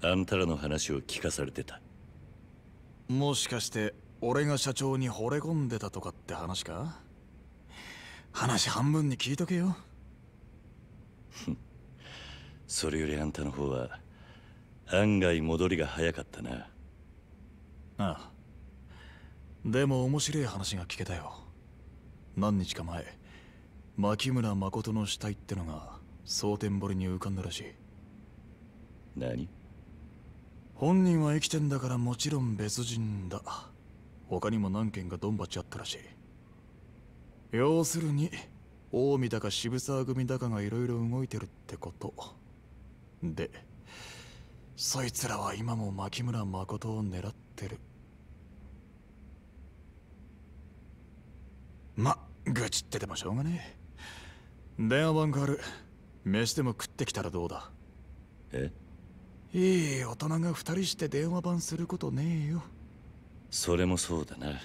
あ。あんたらの話を聞かされてた。もしかして俺が社長に惚れ込んでたとかって話か？話半分に聞いとけよ。それよりあんたの方は案外戻りが早かったなああ。でも面白い話が聞けたよ。何日か前牧村誠の死体ってのが蒼天堀に浮かんだらしい。何？本人は生きてんだからもちろん別人だ。他にも何件かドンバチあったらしい。要するに近江だか渋沢組だかがいろいろ動いてるってこと。でそいつらは今も牧村誠を狙ってるま愚痴っててもしょうがねえ。電話番号ある。飯でも食ってきたらどうだ？え？いい大人が二人して電話番することねえよ。それもそうだな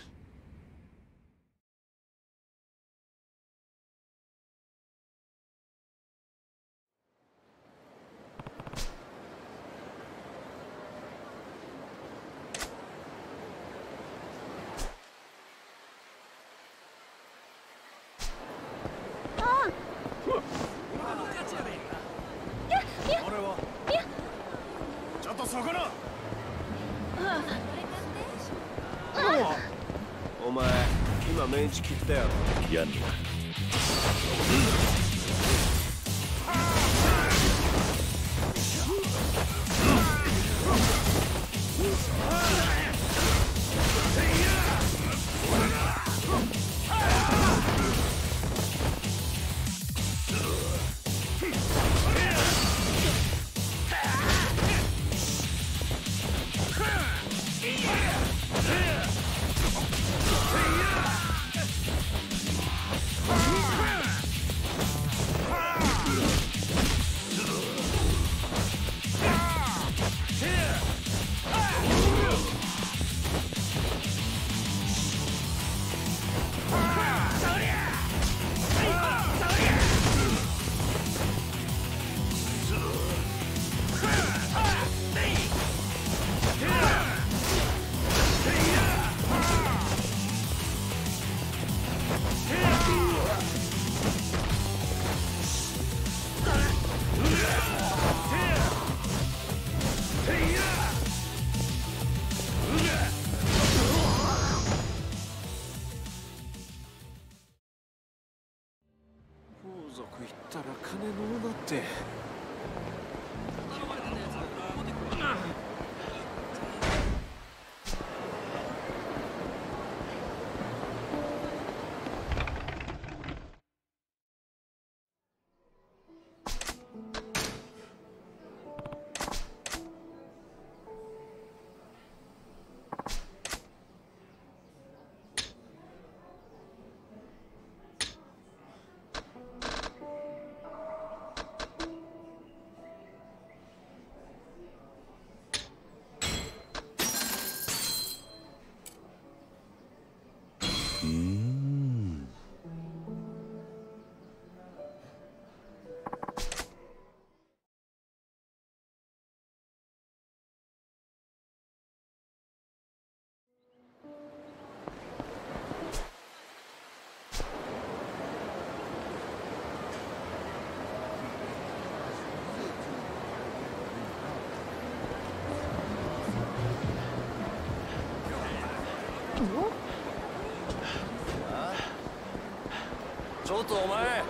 とお前。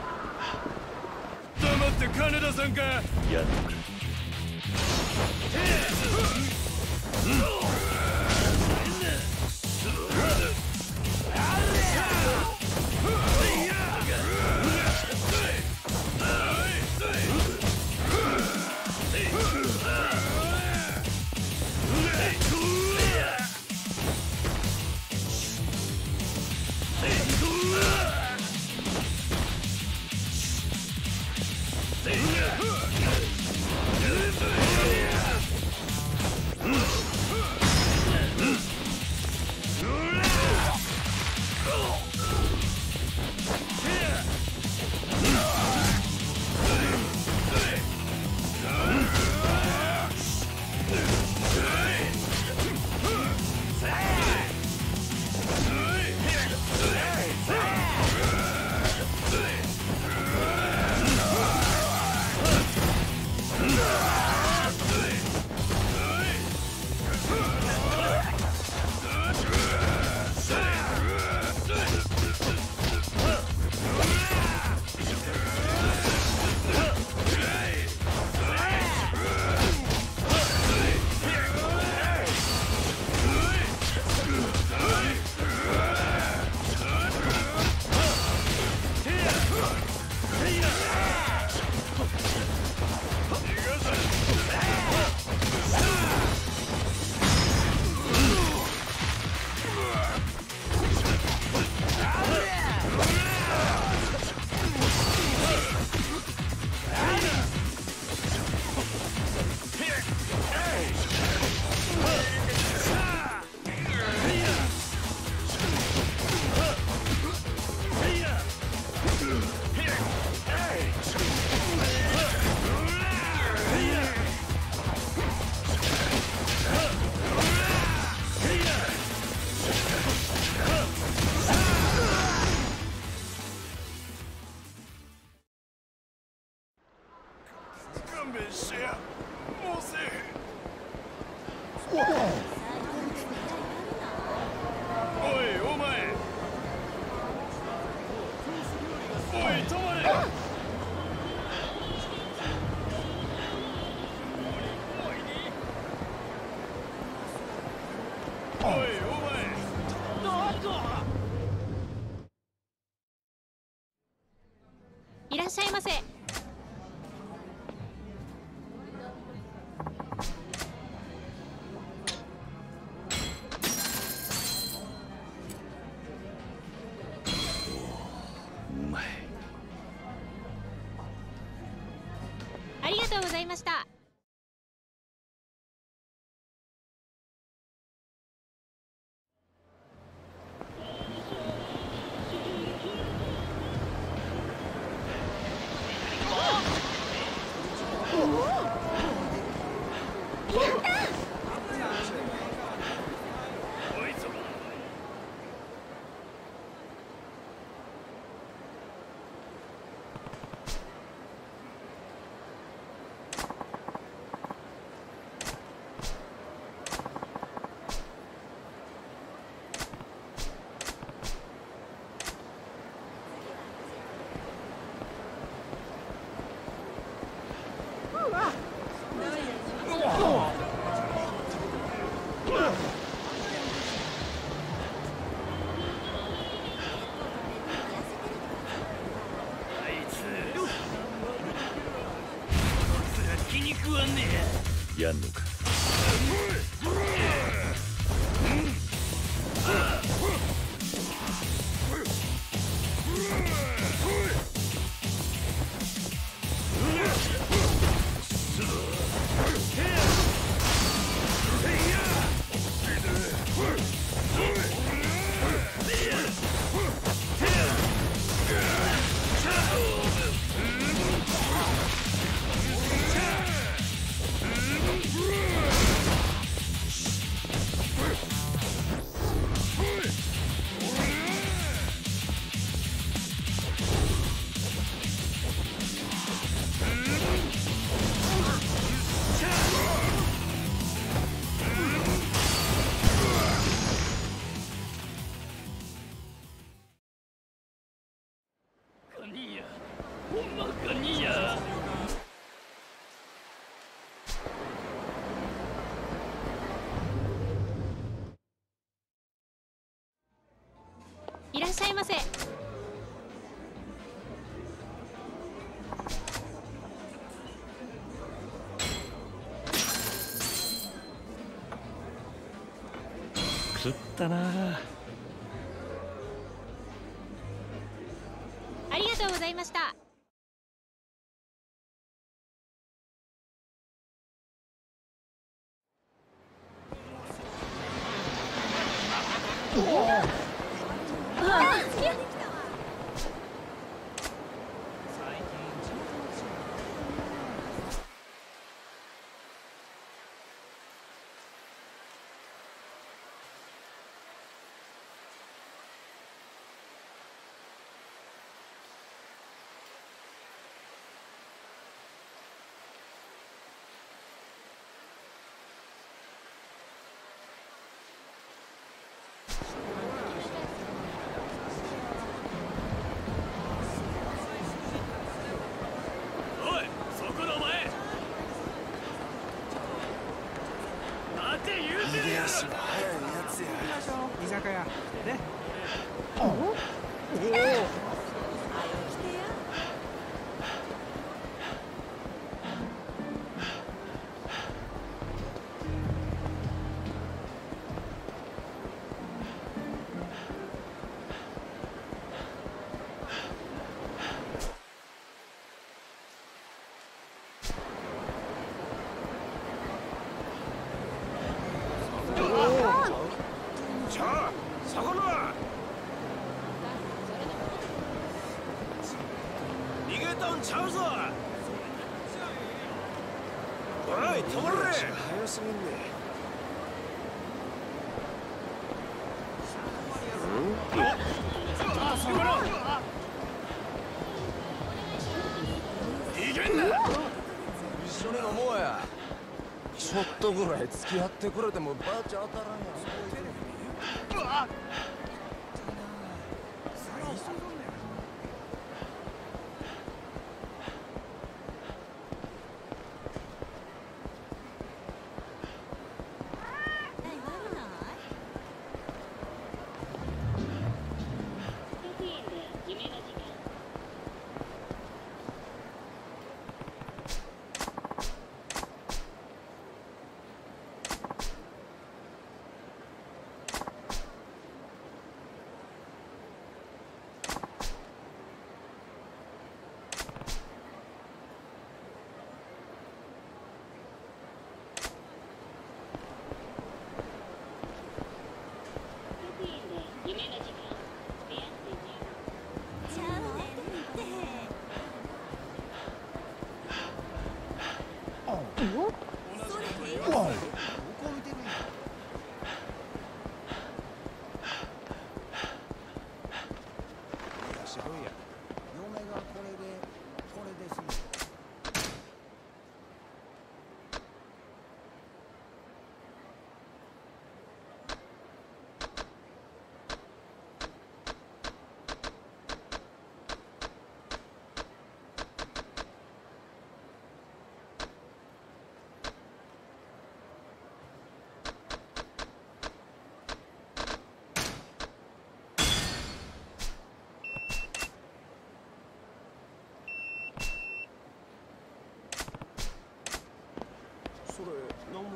黙って金田さんか。やっらっしゃいませ。狂ったな。ありがとうございました。ぐらい付き合ってくれてもバチ当たら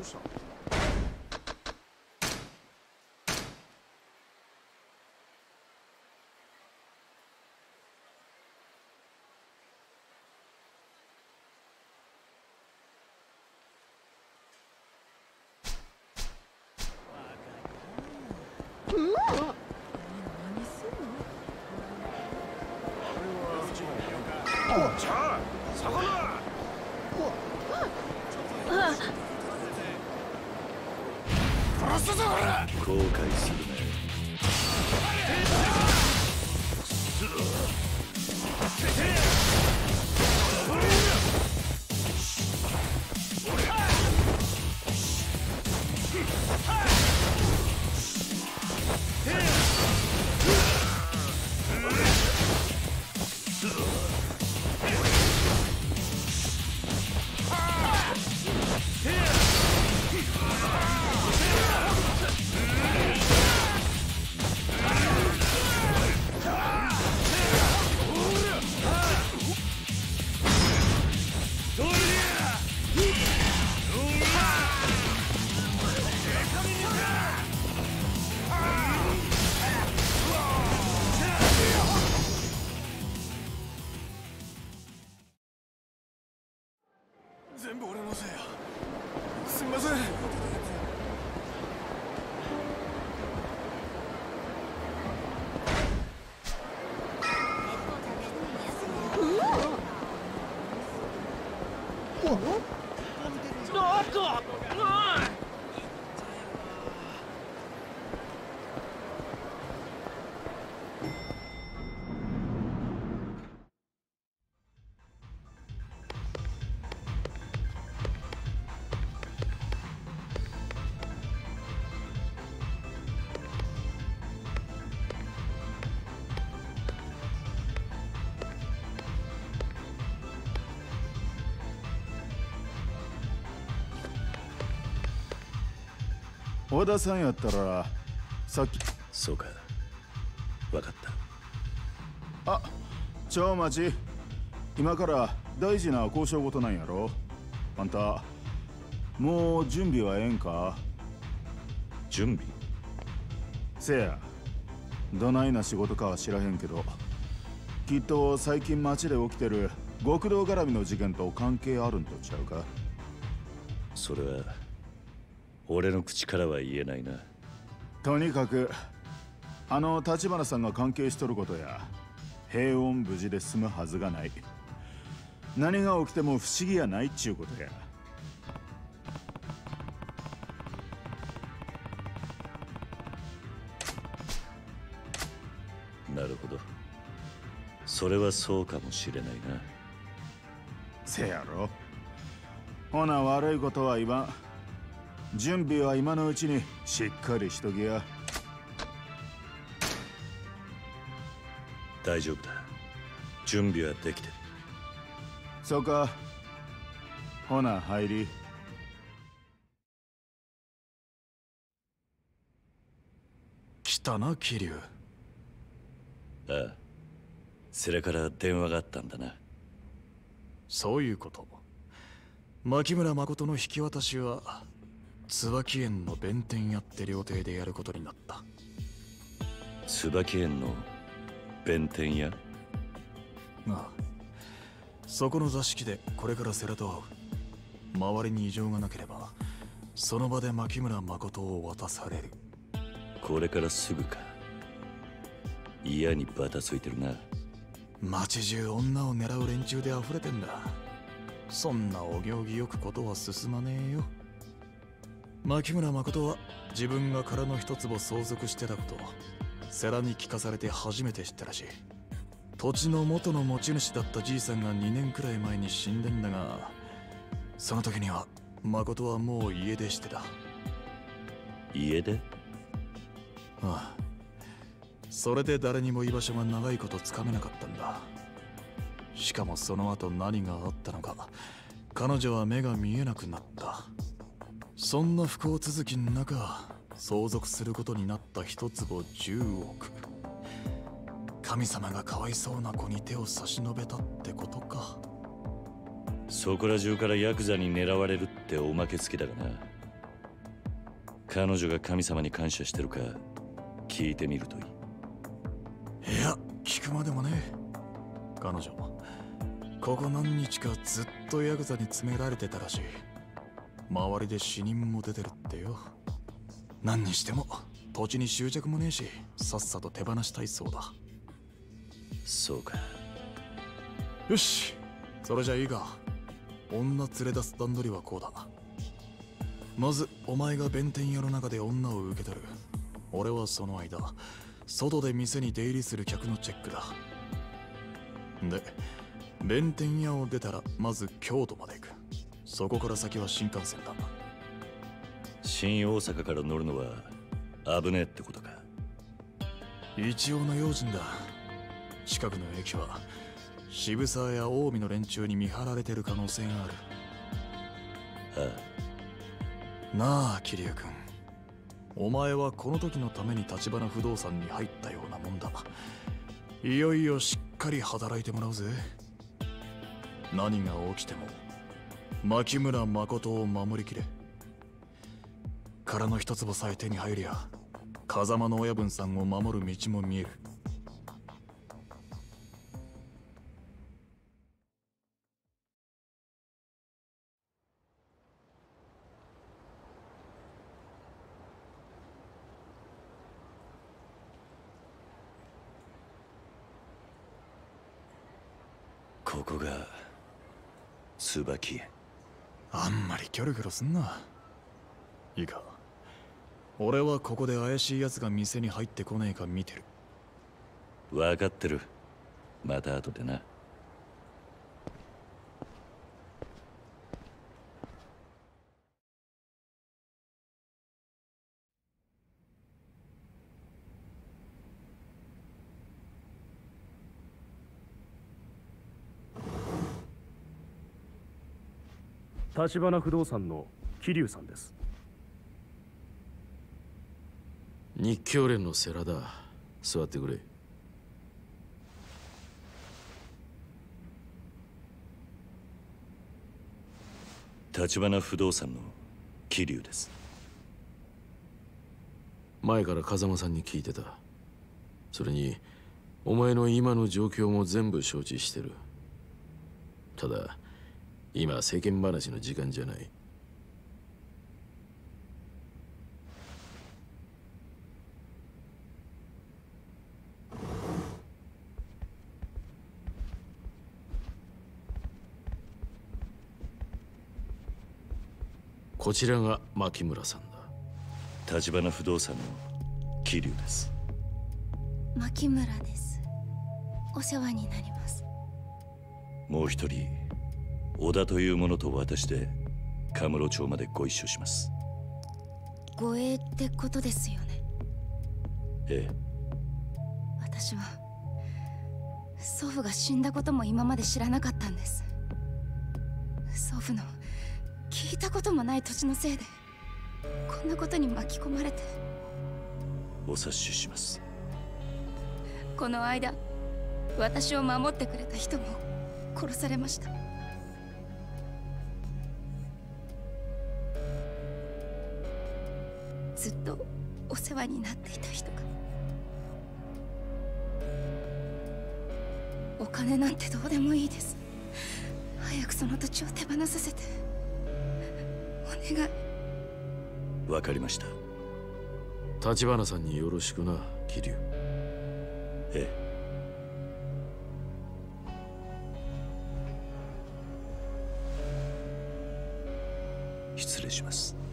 しんすぞ後悔するな全小田さんやったらさっきそうか。分かった。あ超待ち今から大事な交渉事なんやろ？あんたもう準備はええんか？準備？せや。どないな仕事かは知らへんけどきっと最近街で起きてる極道絡みの事件と関係あるんとちゃうか？それは俺の口からは言えないな。とにかくあの立花さんが関係しとることや平穏無事で済むはずがない。何が起きても不思議やないっちゅうことや。なるほど。それはそうかもしれないな。せやろ。ほな悪いことは言わん準備は今のうちにしっかりしときや。大丈夫だ。準備はできてる。そうか。ほな入り。来たな桐生。ああ。それから電話があったんだな。そういうこと。牧村誠の引き渡しは椿園の弁天屋って料亭でやることになった。椿園の弁天屋？ああ。そこの座敷でこれから世良と会う。周りに異常がなければその場で牧村誠を渡される。これからすぐか。嫌にバタついてるな。街中女を狙う連中で溢れてんだ。そんなお行儀よくことは進まねえよ牧村誠は自分が殻の一坪相続してたこと世良に聞かされて初めて知ったらしい。土地の元の持ち主だったじいさんが2年くらい前に死んでんだがその時には誠はもう家出してた。家出？ああ。それで誰にも居場所が長いことつかめなかったんだ。しかもその後何があったのか彼女は目が見えなくなったそんな不幸続きの中相続することになった一坪10億。神様がかわいそうな子に手を差し伸べたってことか。そこら中からヤクザに狙われるっておまけつきだがな。彼女が神様に感謝してるか聞いてみるといい。いや聞くまでもね彼女ここ何日かずっとヤクザに詰められてたらしい周りで死人も出てるってよ。何にしても土地に執着もねえしさっさと手放したいそうだ。そうか。よしそれじゃいいか。女連れ出す段取りはこうだ。まずお前が弁天屋の中で女を受け取る。俺はその間外で店に出入りする客のチェックだ。で弁天屋を出たらまず京都まで行くそこから先は新幹線だ。新大阪から乗るのは危ねえってことか。一応の用心だ。近くの駅は渋沢や近江の連中に見張られてる可能性がある。ああ。なあ桐生君。お前はこの時のために橘不動産に入ったようなもんだ。いよいよしっかり働いてもらうぜ。何が起きても牧村誠を守りきれ。殻の一坪さえ手に入りゃ風間の親分さんを守る道も見える。ここが椿。屋あんまりキョロキョロすんな。いいか。俺はここで怪しい奴が店に入ってこねえか見てる。分かってる。また後でな。橘不動産の桐生さんです。日教連の世良だ。座ってくれ。橘不動産の桐生です。前から風間さんに聞いてた。それにお前の今の状況も全部承知してる。ただ今世間話の時間じゃない。こちらが牧村さんだ。橘不動産の桐生です。牧村です。お世話になります。もう一人小田という者と私でカムロ町までご一緒します。護衛ってことですよね。ええ。私は祖父が死んだことも今まで知らなかったんです。祖父の聞いたこともない土地のせいでこんなことに巻き込まれて。お察しします。この間私を守ってくれた人も殺されましたずっとお世話になっていた人が。お金なんてどうでもいいです。早くその土地を手放させて。お願い。わかりました。橘さんによろしくな桐生。ええ。失礼します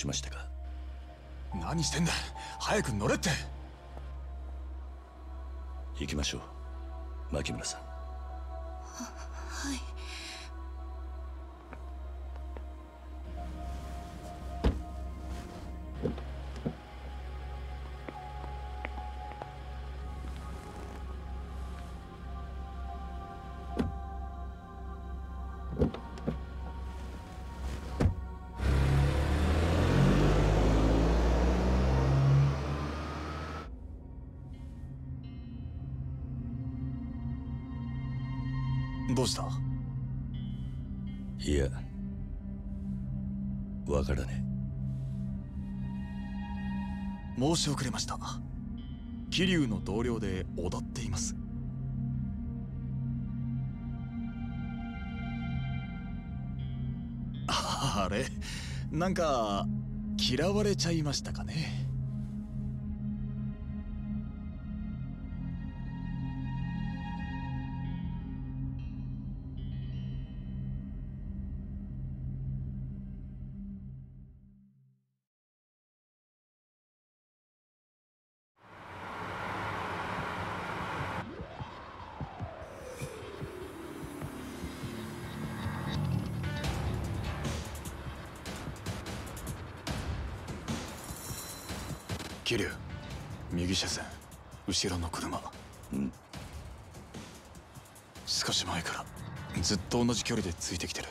しましたか？何してんだ？早く乗れって。行きましょう牧村さんし遅れました。桐生の同僚で踊っています。あれ？なんか嫌われちゃいましたかね？桐生右車線。後ろの車。うん。少し前から。ずっと同じ距離でついてきてる。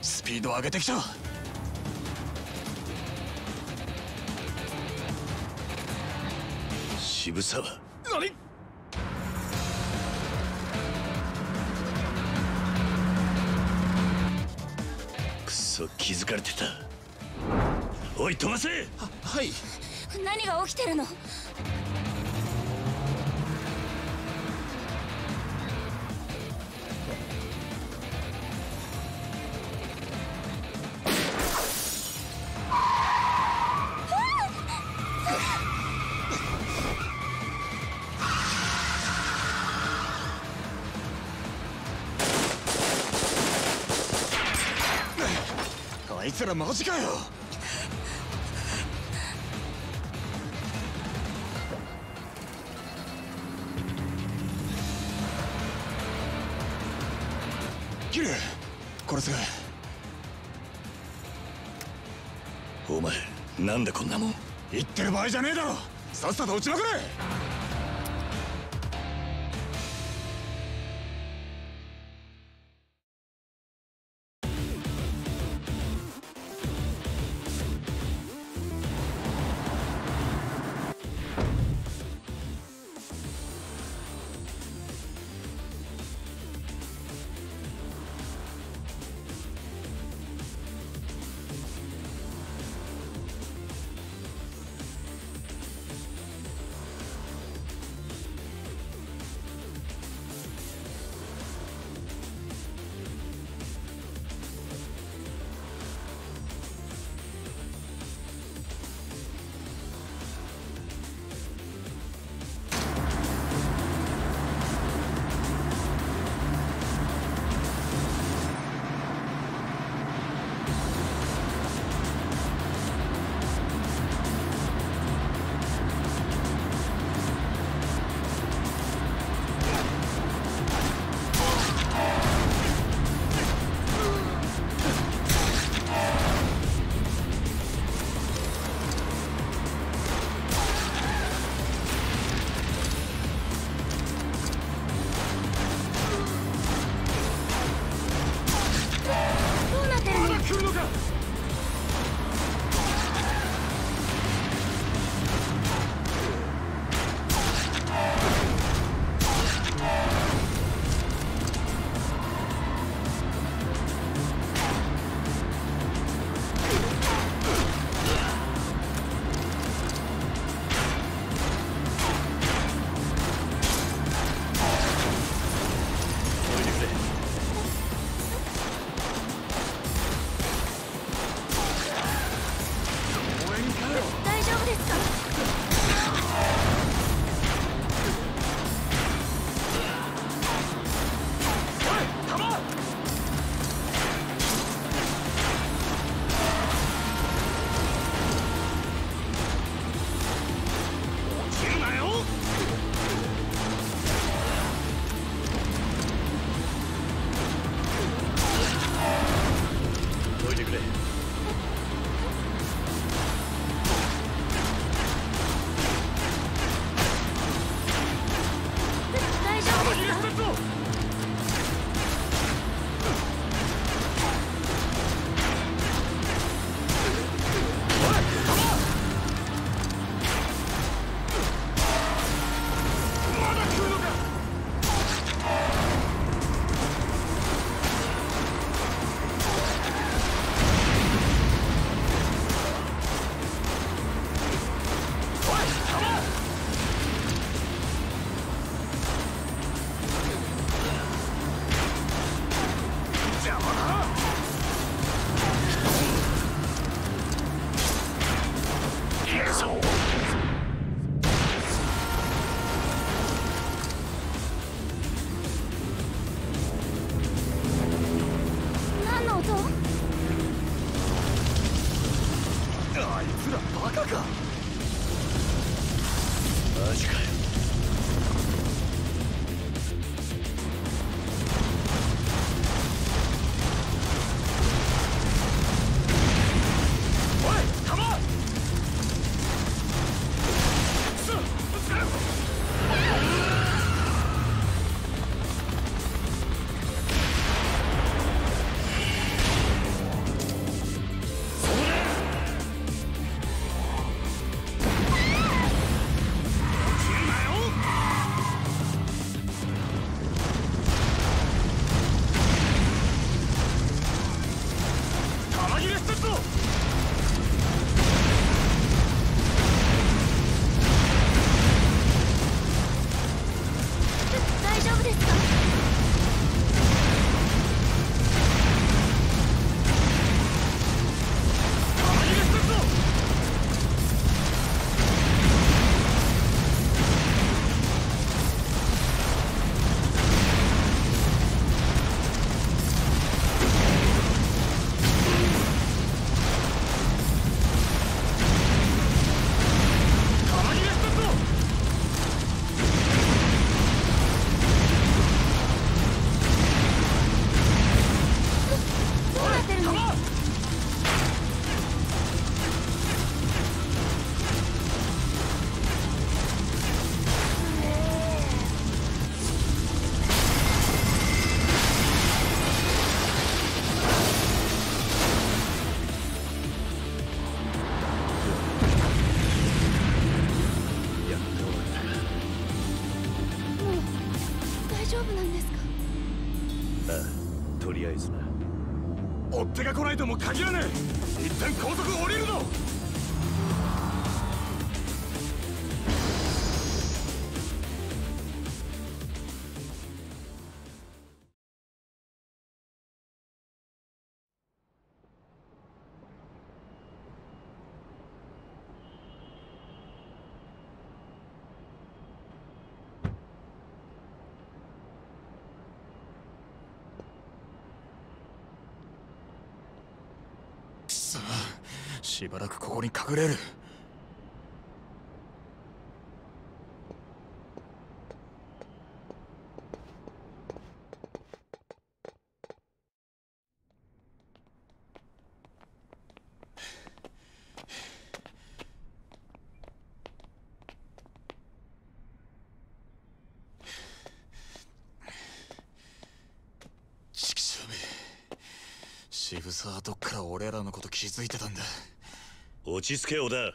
スピード上げてきた。渋沢そ気づかれてた。おい飛ばせはい。何が起きてるの？らマジかよ。キルこれす。ぐお前なんでこんなもん？言ってる場合じゃねえだろ。さっさと撃ちまくれ来ないとも限らねえ。しばらくここに隠れる。渋沢はどっから俺らのこと気づいてたんだ。落ち着け小田。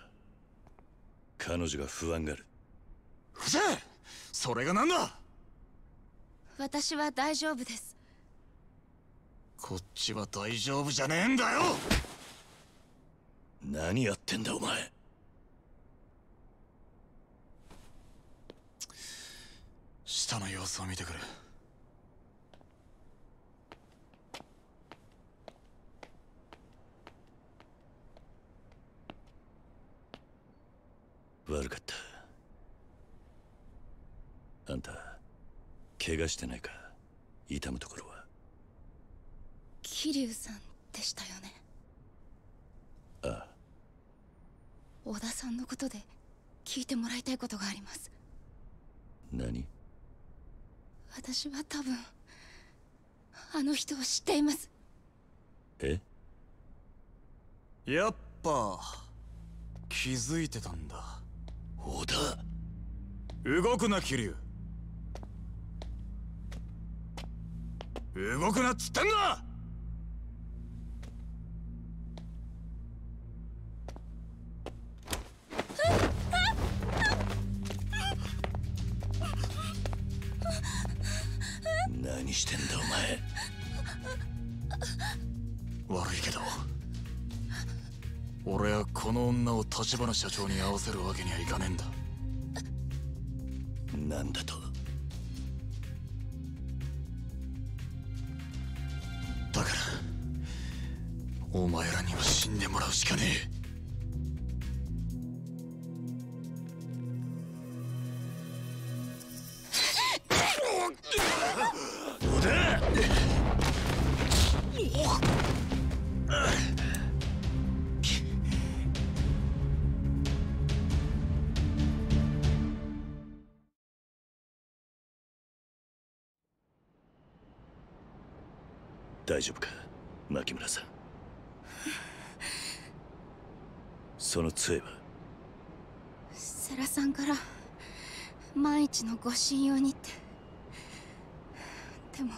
彼女が不安がる。うるせえそれが何だ？私は大丈夫です。こっちは大丈夫じゃねえんだよ！何やってんだお前。下の様子を見てくる悪かった。あんた怪我してないか？痛むところは？桐生さんでしたよね？ああ。小田さんのことで聞いてもらいたいことがあります。何？私は多分あの人を知っています。え？やっぱ気づいてたんだ小田。動くな桐生。動くなっつってんだ！何してんだお前。悪いけど俺はこの女を立花社長に合わせるわけにはいかねえんだ。なんだと？だからお前らには死んでもらうしかねえ。丈夫か牧村さん？その杖は？世良さんから万一のご信用にって。でも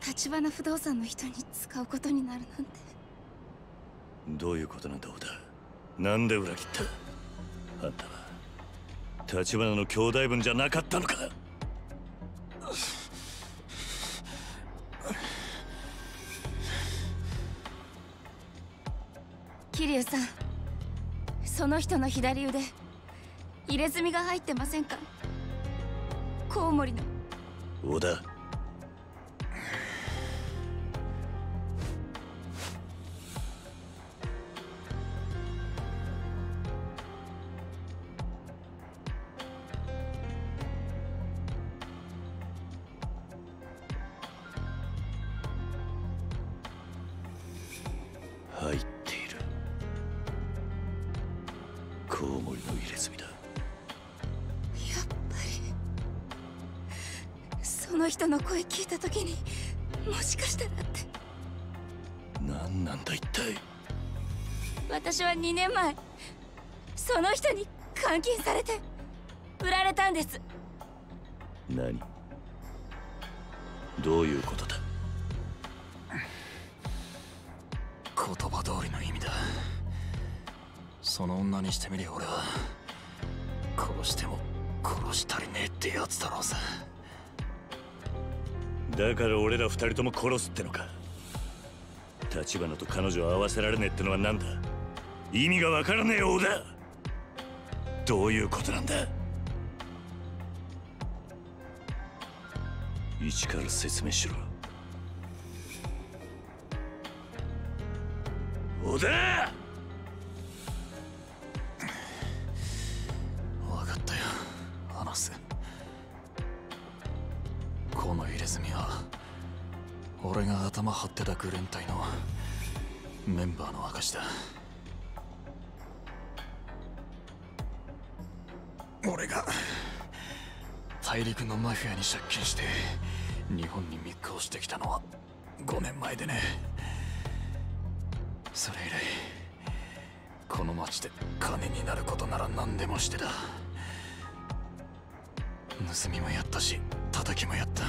橘不動産の人に使うことになるなんて。どういうことなんだ小田？なんで裏切った？あんたは立花の兄弟分じゃなかったのか？桐生さん。その人の左腕入れ墨が入ってませんか？コウモリの。小田2年前その人に監禁されて売られたんです。何？どういうことだ？言葉通りの意味だ。その女にしてみりゃ俺は殺しても殺したりねえってやつだろうさだから俺ら二人とも殺すってのか？立花と彼女を会わせられねえってのは何だ？意味がわからねえよ小田どういうことなんだ？一から説明しろ。小田分かったよ。話す。この入れ墨は俺が頭張ってたグレン隊のメンバーの証だ。フィアに借金して日本に密航してきたのは5年前でね。それ以来この町で金になることなら何でもしてた盗みもやったし叩きもやった。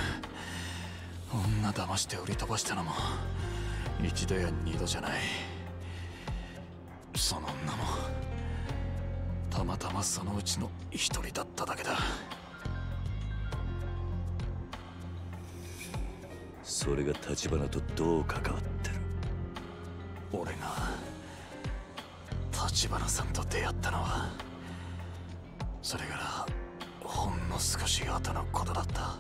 女騙して売り飛ばしたのも一度や二度じゃない。その女もたまたまそのうちの一人だっただけだ。それが立花とどう関わってる？俺が立花さんと出会ったのはそれからほんの少し後のことだった。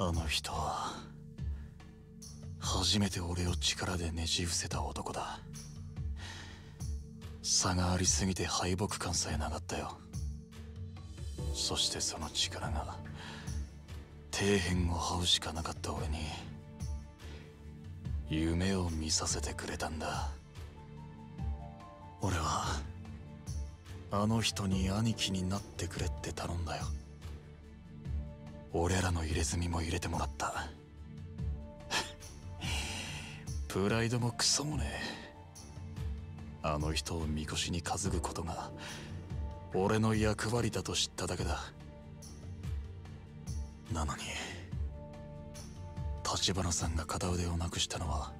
あの人は初めて俺を力でねじ伏せた男だ。差がありすぎて敗北感さえなかったよ。そしてその力が底辺を這うしかなかった俺に夢を見させてくれたんだ。俺はあの人に兄貴になってくれって頼んだよ。俺らの入れ墨も入れてもらった。<laughs> プライドもクソもねえ。あの人をみこしに担ぐことが俺の役割だと知っただけだ。なのに立花さんが片腕をなくしたのは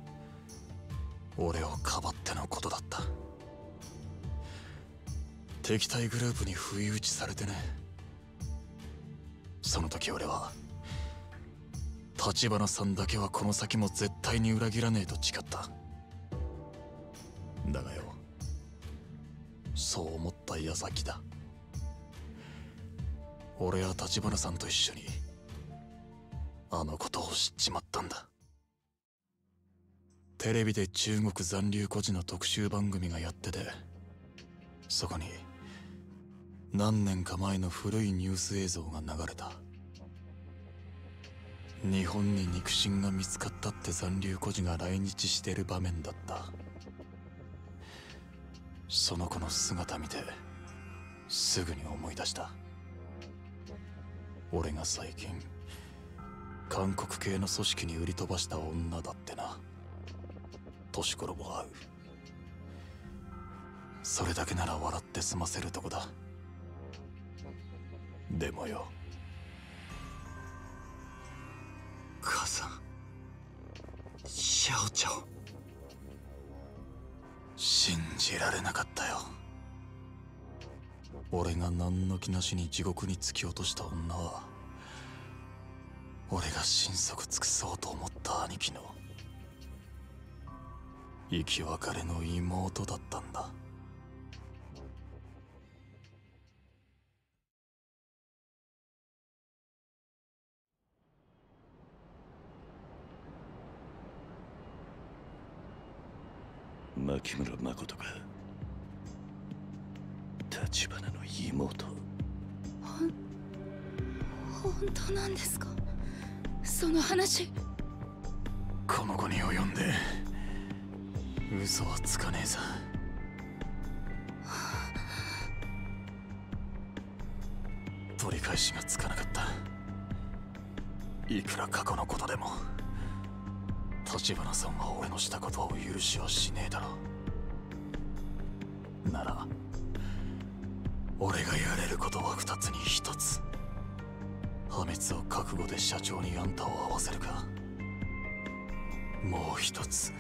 俺をかばってのことだった。敵対グループに不意打ちされてね。その時俺は立花さんだけはこの先も絶対に裏切らねえと誓った。だがよそう思った矢先だ。俺は立花さんと一緒にあのことを知っちまったんだ。テレビで中国残留孤児の特集番組がやっててそこに何年か前の古いニュース映像が流れた。日本に肉親が見つかったって残留孤児が来日してる場面だった。その子の姿見てすぐに思い出した。俺が最近韓国系の組織に売り飛ばした女だってな。年頃も合う。それだけなら笑って済ませるとこだ。でもよ。母さん。シャオちゃん信じられなかったよ。俺が何の気なしに地獄に突き落とした女は俺が心底尽くそうと思った兄貴の生き別れの妹だったんだ。牧村誠か立花の妹ほん本当なんですか？その話。この子に及んで嘘はつかねえさ。取り返しがつかなかった。いくら過去のことでも立花さんは俺のしたことを許しはしねえだろう。なら俺がやれることは二つに一つ。破滅を覚悟で社長にあんたを会わせるか。もう一つ。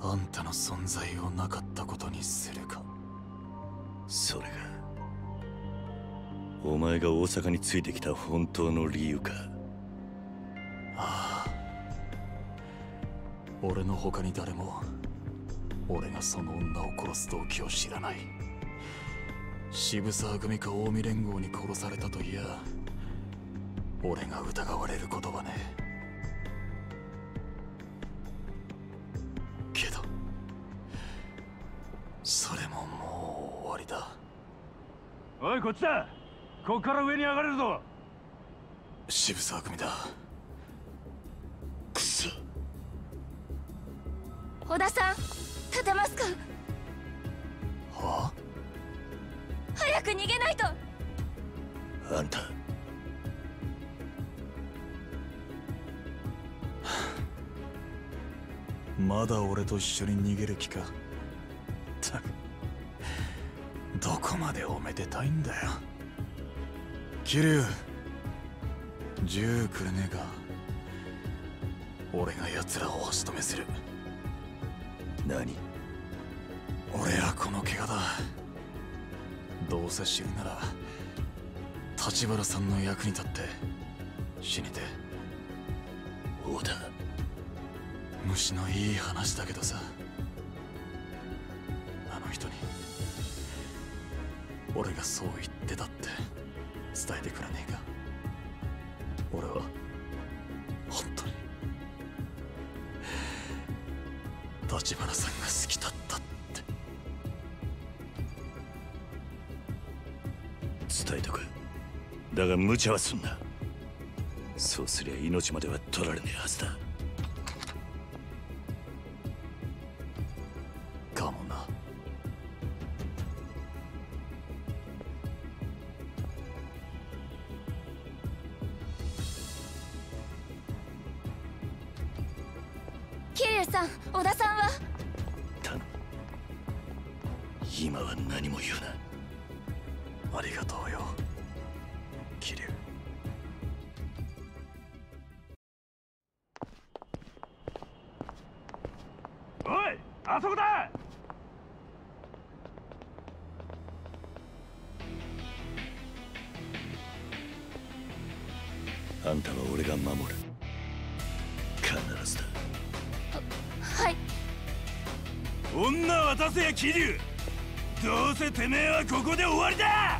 あんたの存在をなかったことにするか。それがお前が大阪についてきた本当の理由か。ああ俺の他に誰も俺がその女を殺す動機を知らない。渋沢組か近江連合に殺されたといや俺が疑われることはね。けどそれももう終わりだ。おいこっちだ。こっから上に上がれるぞ。渋沢組だ小田さん立てますか？は早く逃げないと！あんた。まだ俺と一緒に逃げる気か？ったくどこまでおめでたいんだよ。桐生銃くれねえか？俺が奴らを足止めする何？俺はこの怪我だ。どうせ死ぬなら立花さんの役に立って死にて。王だ。虫のいい話だけどさ。あの人に俺がそう言ってたって伝えてくれねが無茶はすんな。そうすりゃ命までは取られねえはずだ。桐生。どうせてめえはここで終わりだ！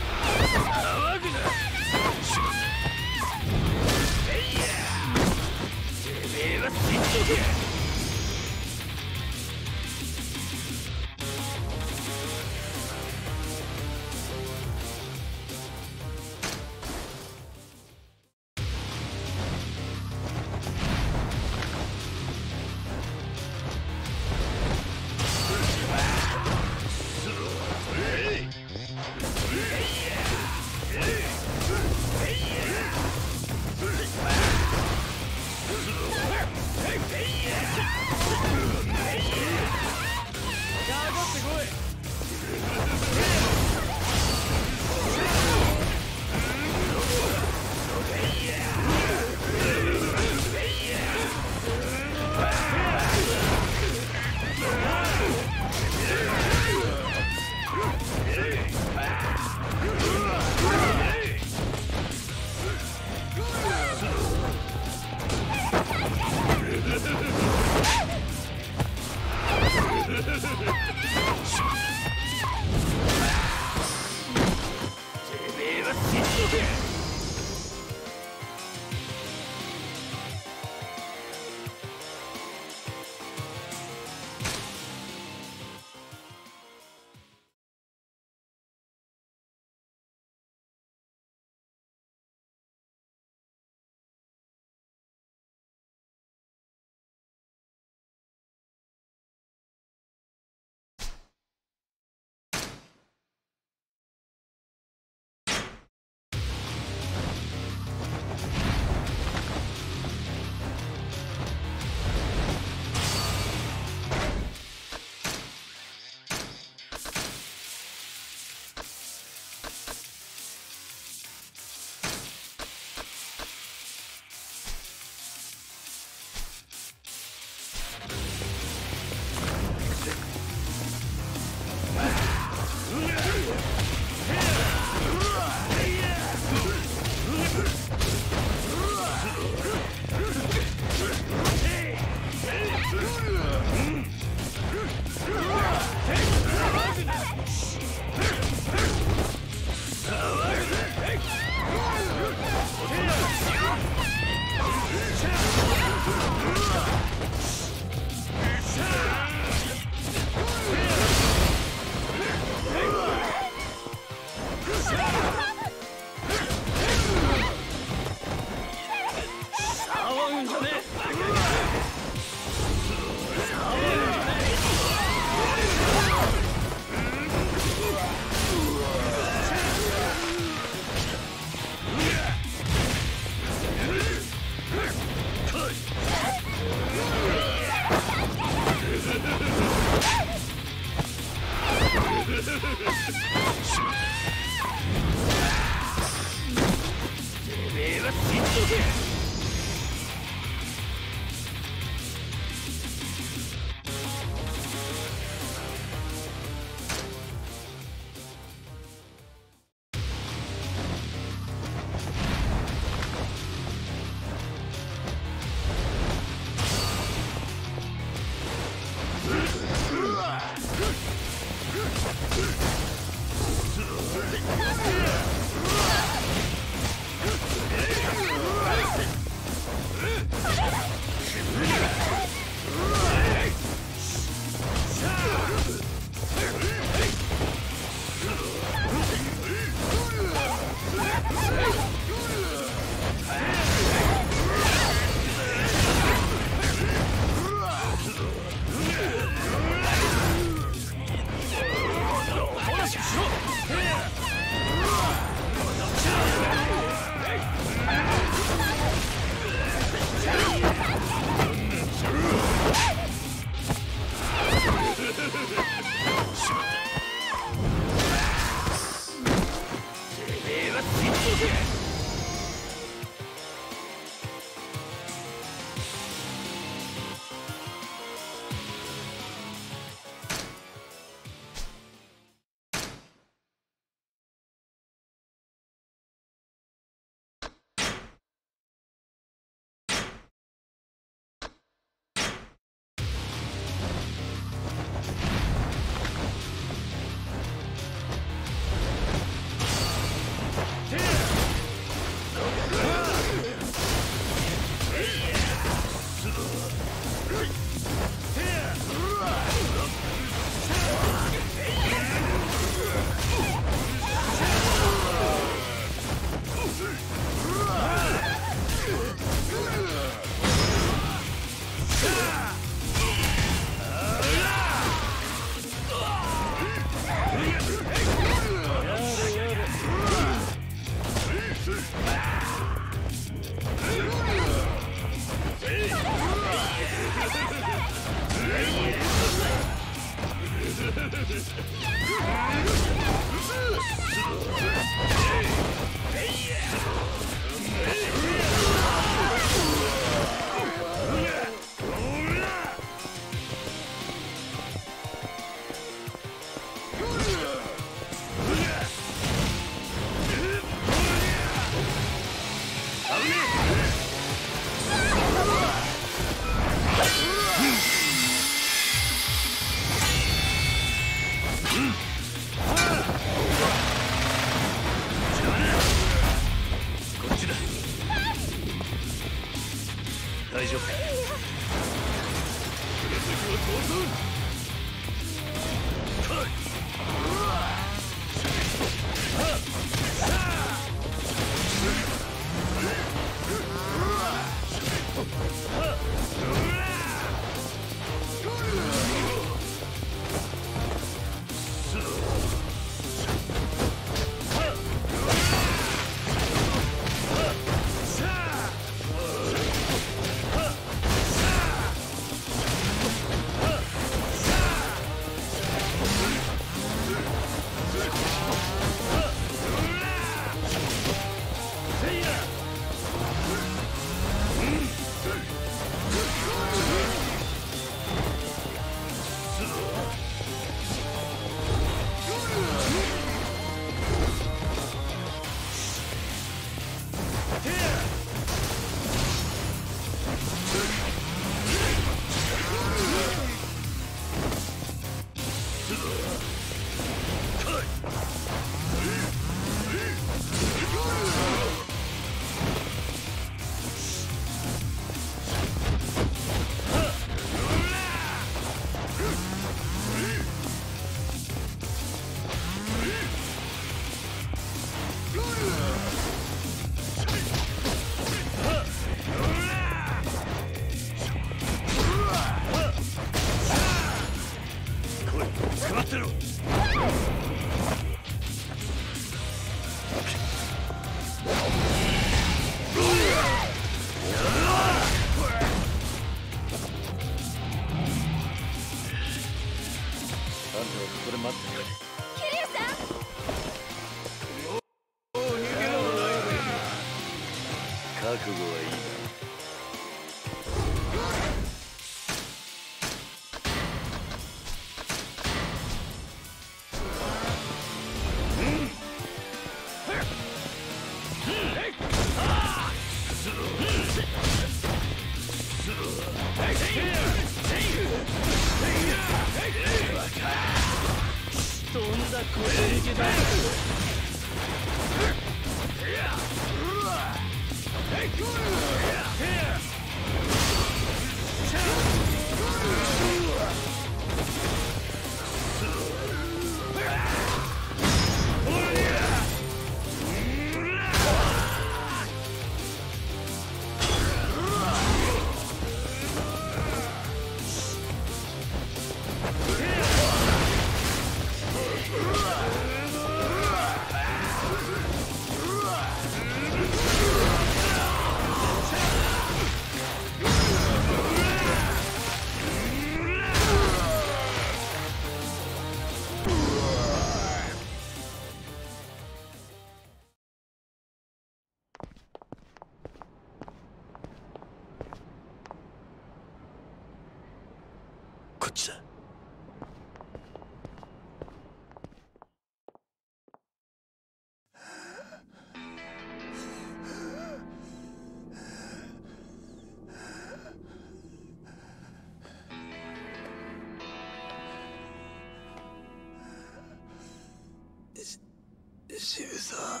渋沢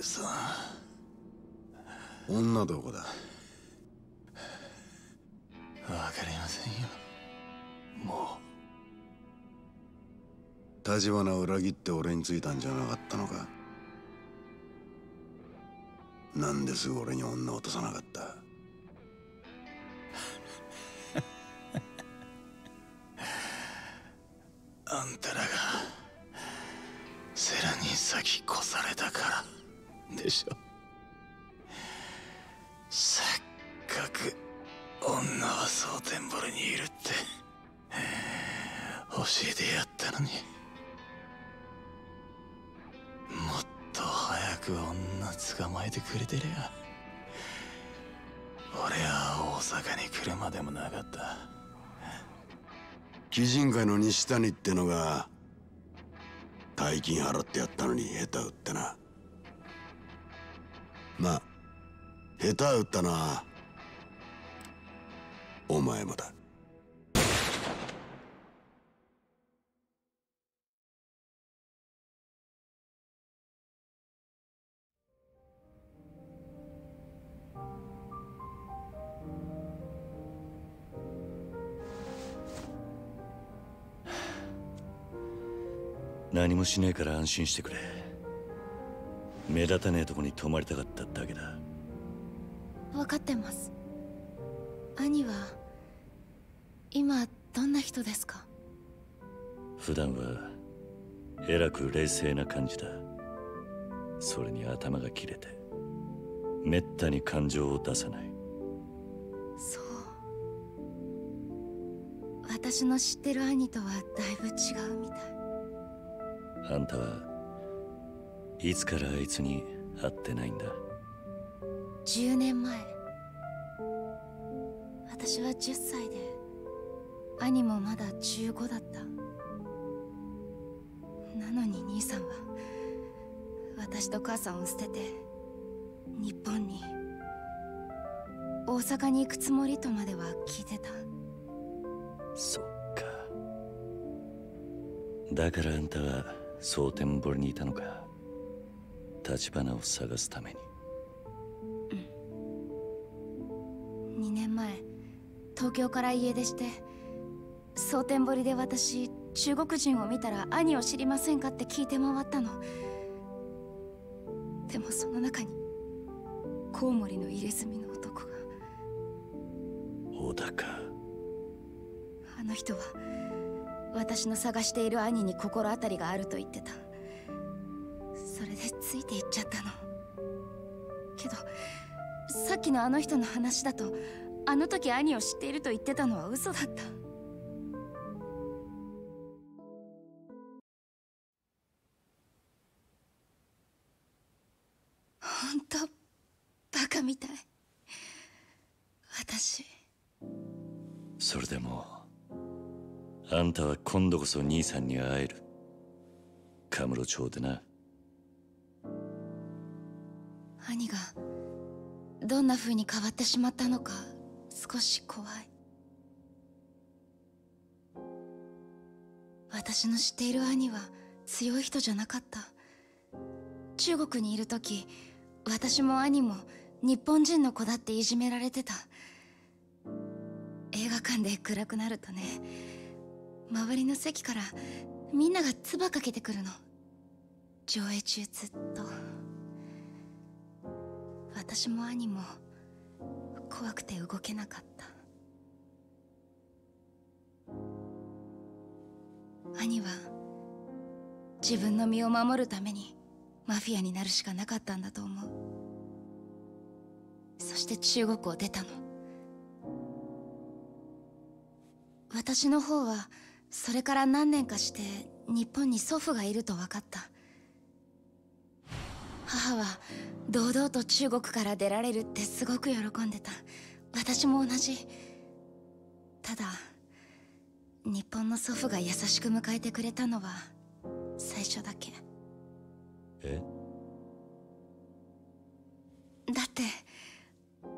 さん。女どこだ。わかりませんよ。もう。立花を裏切って俺についたんじゃなかったのか。なんですぐ俺に女を落とさなかった谷ってのが大金払ってやったのに下手打ってな。まあ下手打ったなお前もだ。しねえから安心してくれ。目立たねえとこに泊まりたかっただけだ。分かってます。兄は今どんな人ですか？普段はえらく冷静な感じだ。それに頭が切れてめったに感情を出さない。そう。私の知ってる兄とはだいぶ違うみたいあんたはいつからあいつに会ってないんだ？10年前。私は10歳で兄もまだ15だった。なのに兄さんは私と母さんを捨てて日本に大阪に行くつもりとまでは聞いてた。そっか。だからあんたは蒼天堀にいたのか。立花を探すために。2年前東京から家出して蒼天堀で私中国人を見たら兄を知りませんかって聞いて回ったの。でもその中にコウモリの入れ墨の男が。小高あの人は私の探している兄に心当たりがあると言ってた。それでついていっちゃったの。けどさっきのあの人の話だとあの時兄を知っていると言ってたのは嘘だった。あんたは今度こそ兄さんに会える。カムロ町でな。兄がどんな風に変わってしまったのか少し怖い。私の知っている兄は強い人じゃなかった。中国にいる時私も兄も日本人の子だっていじめられてた。映画館で暗くなるとね周りの席からみんなが唾かけてくるの。上映中ずっと。私も兄も怖くて動けなかった。兄は自分の身を守るためにマフィアになるしかなかったんだと思う。そして中国を出たの。私の方はそれから何年かして日本に祖父がいると分かった。母は堂々と中国から出られるってすごく喜んでた。私も同じ。ただ日本の祖父が優しく迎えてくれたのは最初だけ。え？だって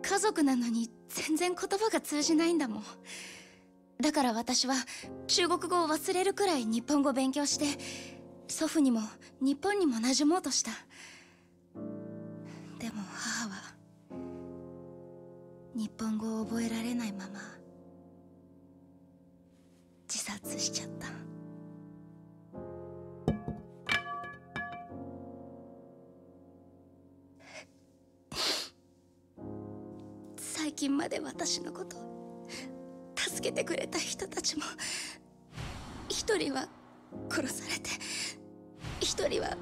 家族なのに全然言葉が通じないんだもんだから私は中国語を忘れるくらい日本語勉強して祖父にも日本にも馴染もうとした。でも母は日本語を覚えられないまま自殺しちゃった。最近まで私のこと助けてくれた人たちも一人は殺されて一人は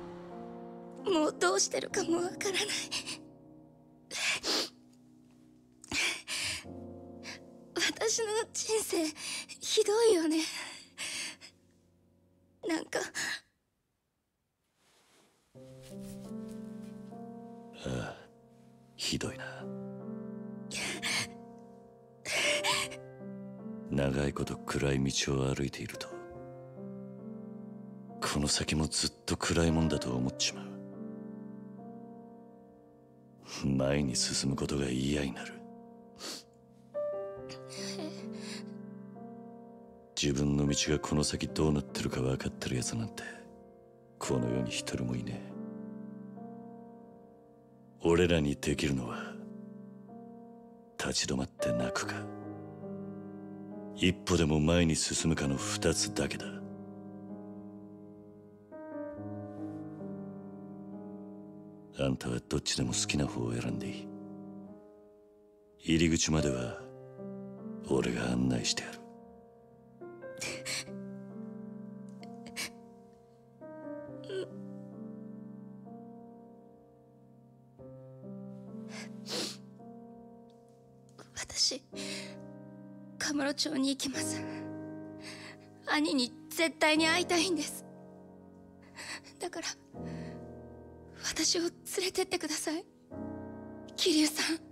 もうどうしてるかもわからない。私の人生ひどいよね。なんか。ああひどいな。長いこと暗い道を歩いているとこの先もずっと暗いもんだと思っちまう。前に進むことが嫌になる。自分の道がこの先どうなってるか分かってるやつなんてこの世に一人もいねえ。俺らにできるのは立ち止まって泣くか。一歩でも前に進むかの二つだけだ。あんたはどっちでも好きな方を選んでいい。入り口までは俺が案内してやる。<laughs> 幌町に行きます。兄に絶対に会いたいんです。だから私を連れてってください。桐生さん。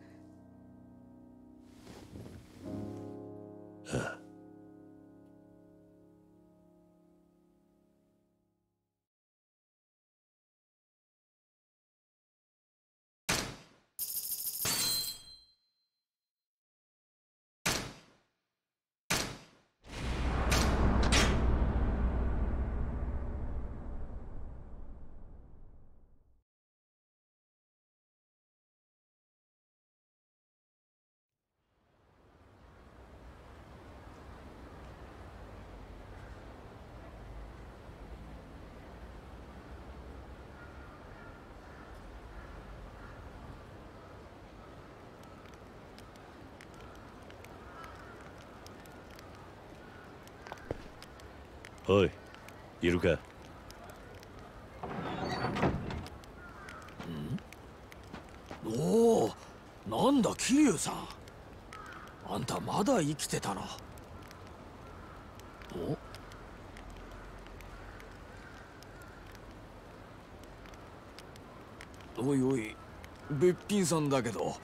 おいいるか？おおなんだ桐生さん。あんたまだ生きてたなお？おいおいべっぴんさんだけど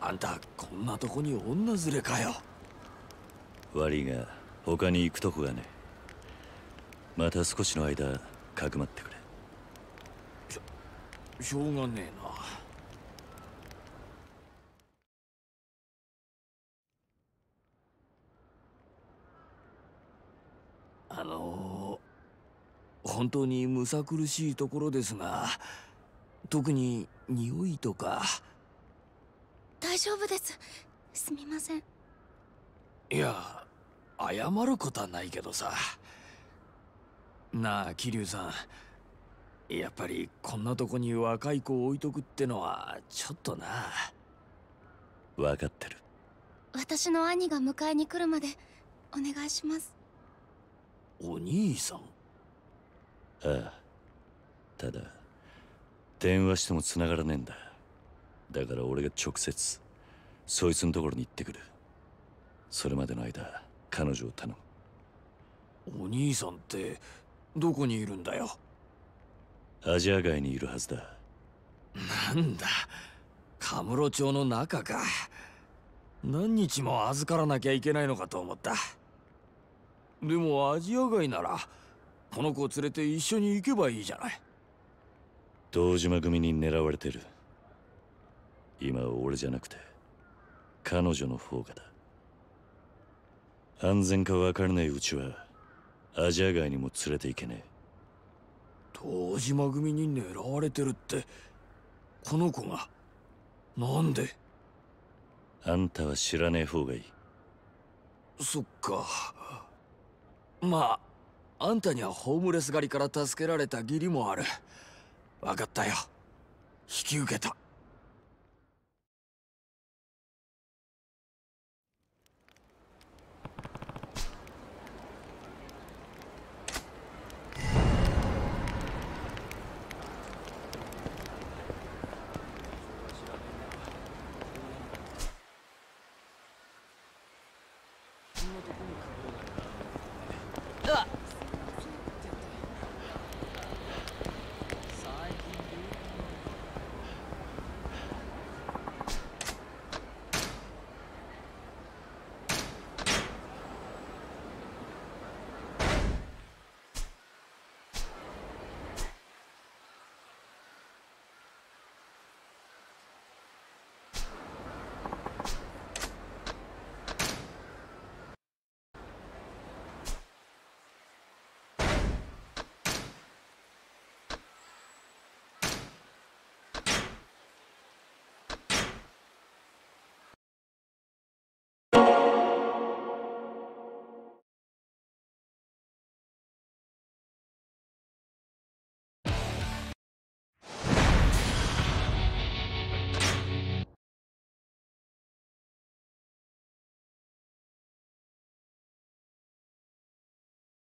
あんたこんなとこに女連れかよ。悪いが他に行くとこがねまた少しの間かくまってくれ。しょうがねえな。あの本当にむさ苦しいところですが特に匂いとか。大丈夫です。すみません。いや謝ることはないけどさなあ桐生さん。やっぱりこんなとこに若い子を置いとくってのはちょっとな。分かってる。私の兄が迎えに来るまでお願いします。お兄さん？ああただ電話しても繋がらねえんだ。だから俺が直接そいつのところに行ってくる。それまでの間彼女を頼む。お兄さんってどこにいるんだよ？アジア外にいるはずだ。なんだ？カムロ町の中か。何日も預からなきゃいけないのかと思った。でもアジア外ならこの子を連れて一緒に行けばいいじゃない。堂島組に狙われてる。今は俺じゃなくて彼女の方がだ。安全か分からないうちはアジア外にも連れて行けね堂島組に狙われてるってこの子が。なんで？えあんたは知らねえ方がいい。そっか。まああんたにはホームレス狩りから助けられた義理もある。分かったよ。引き受けた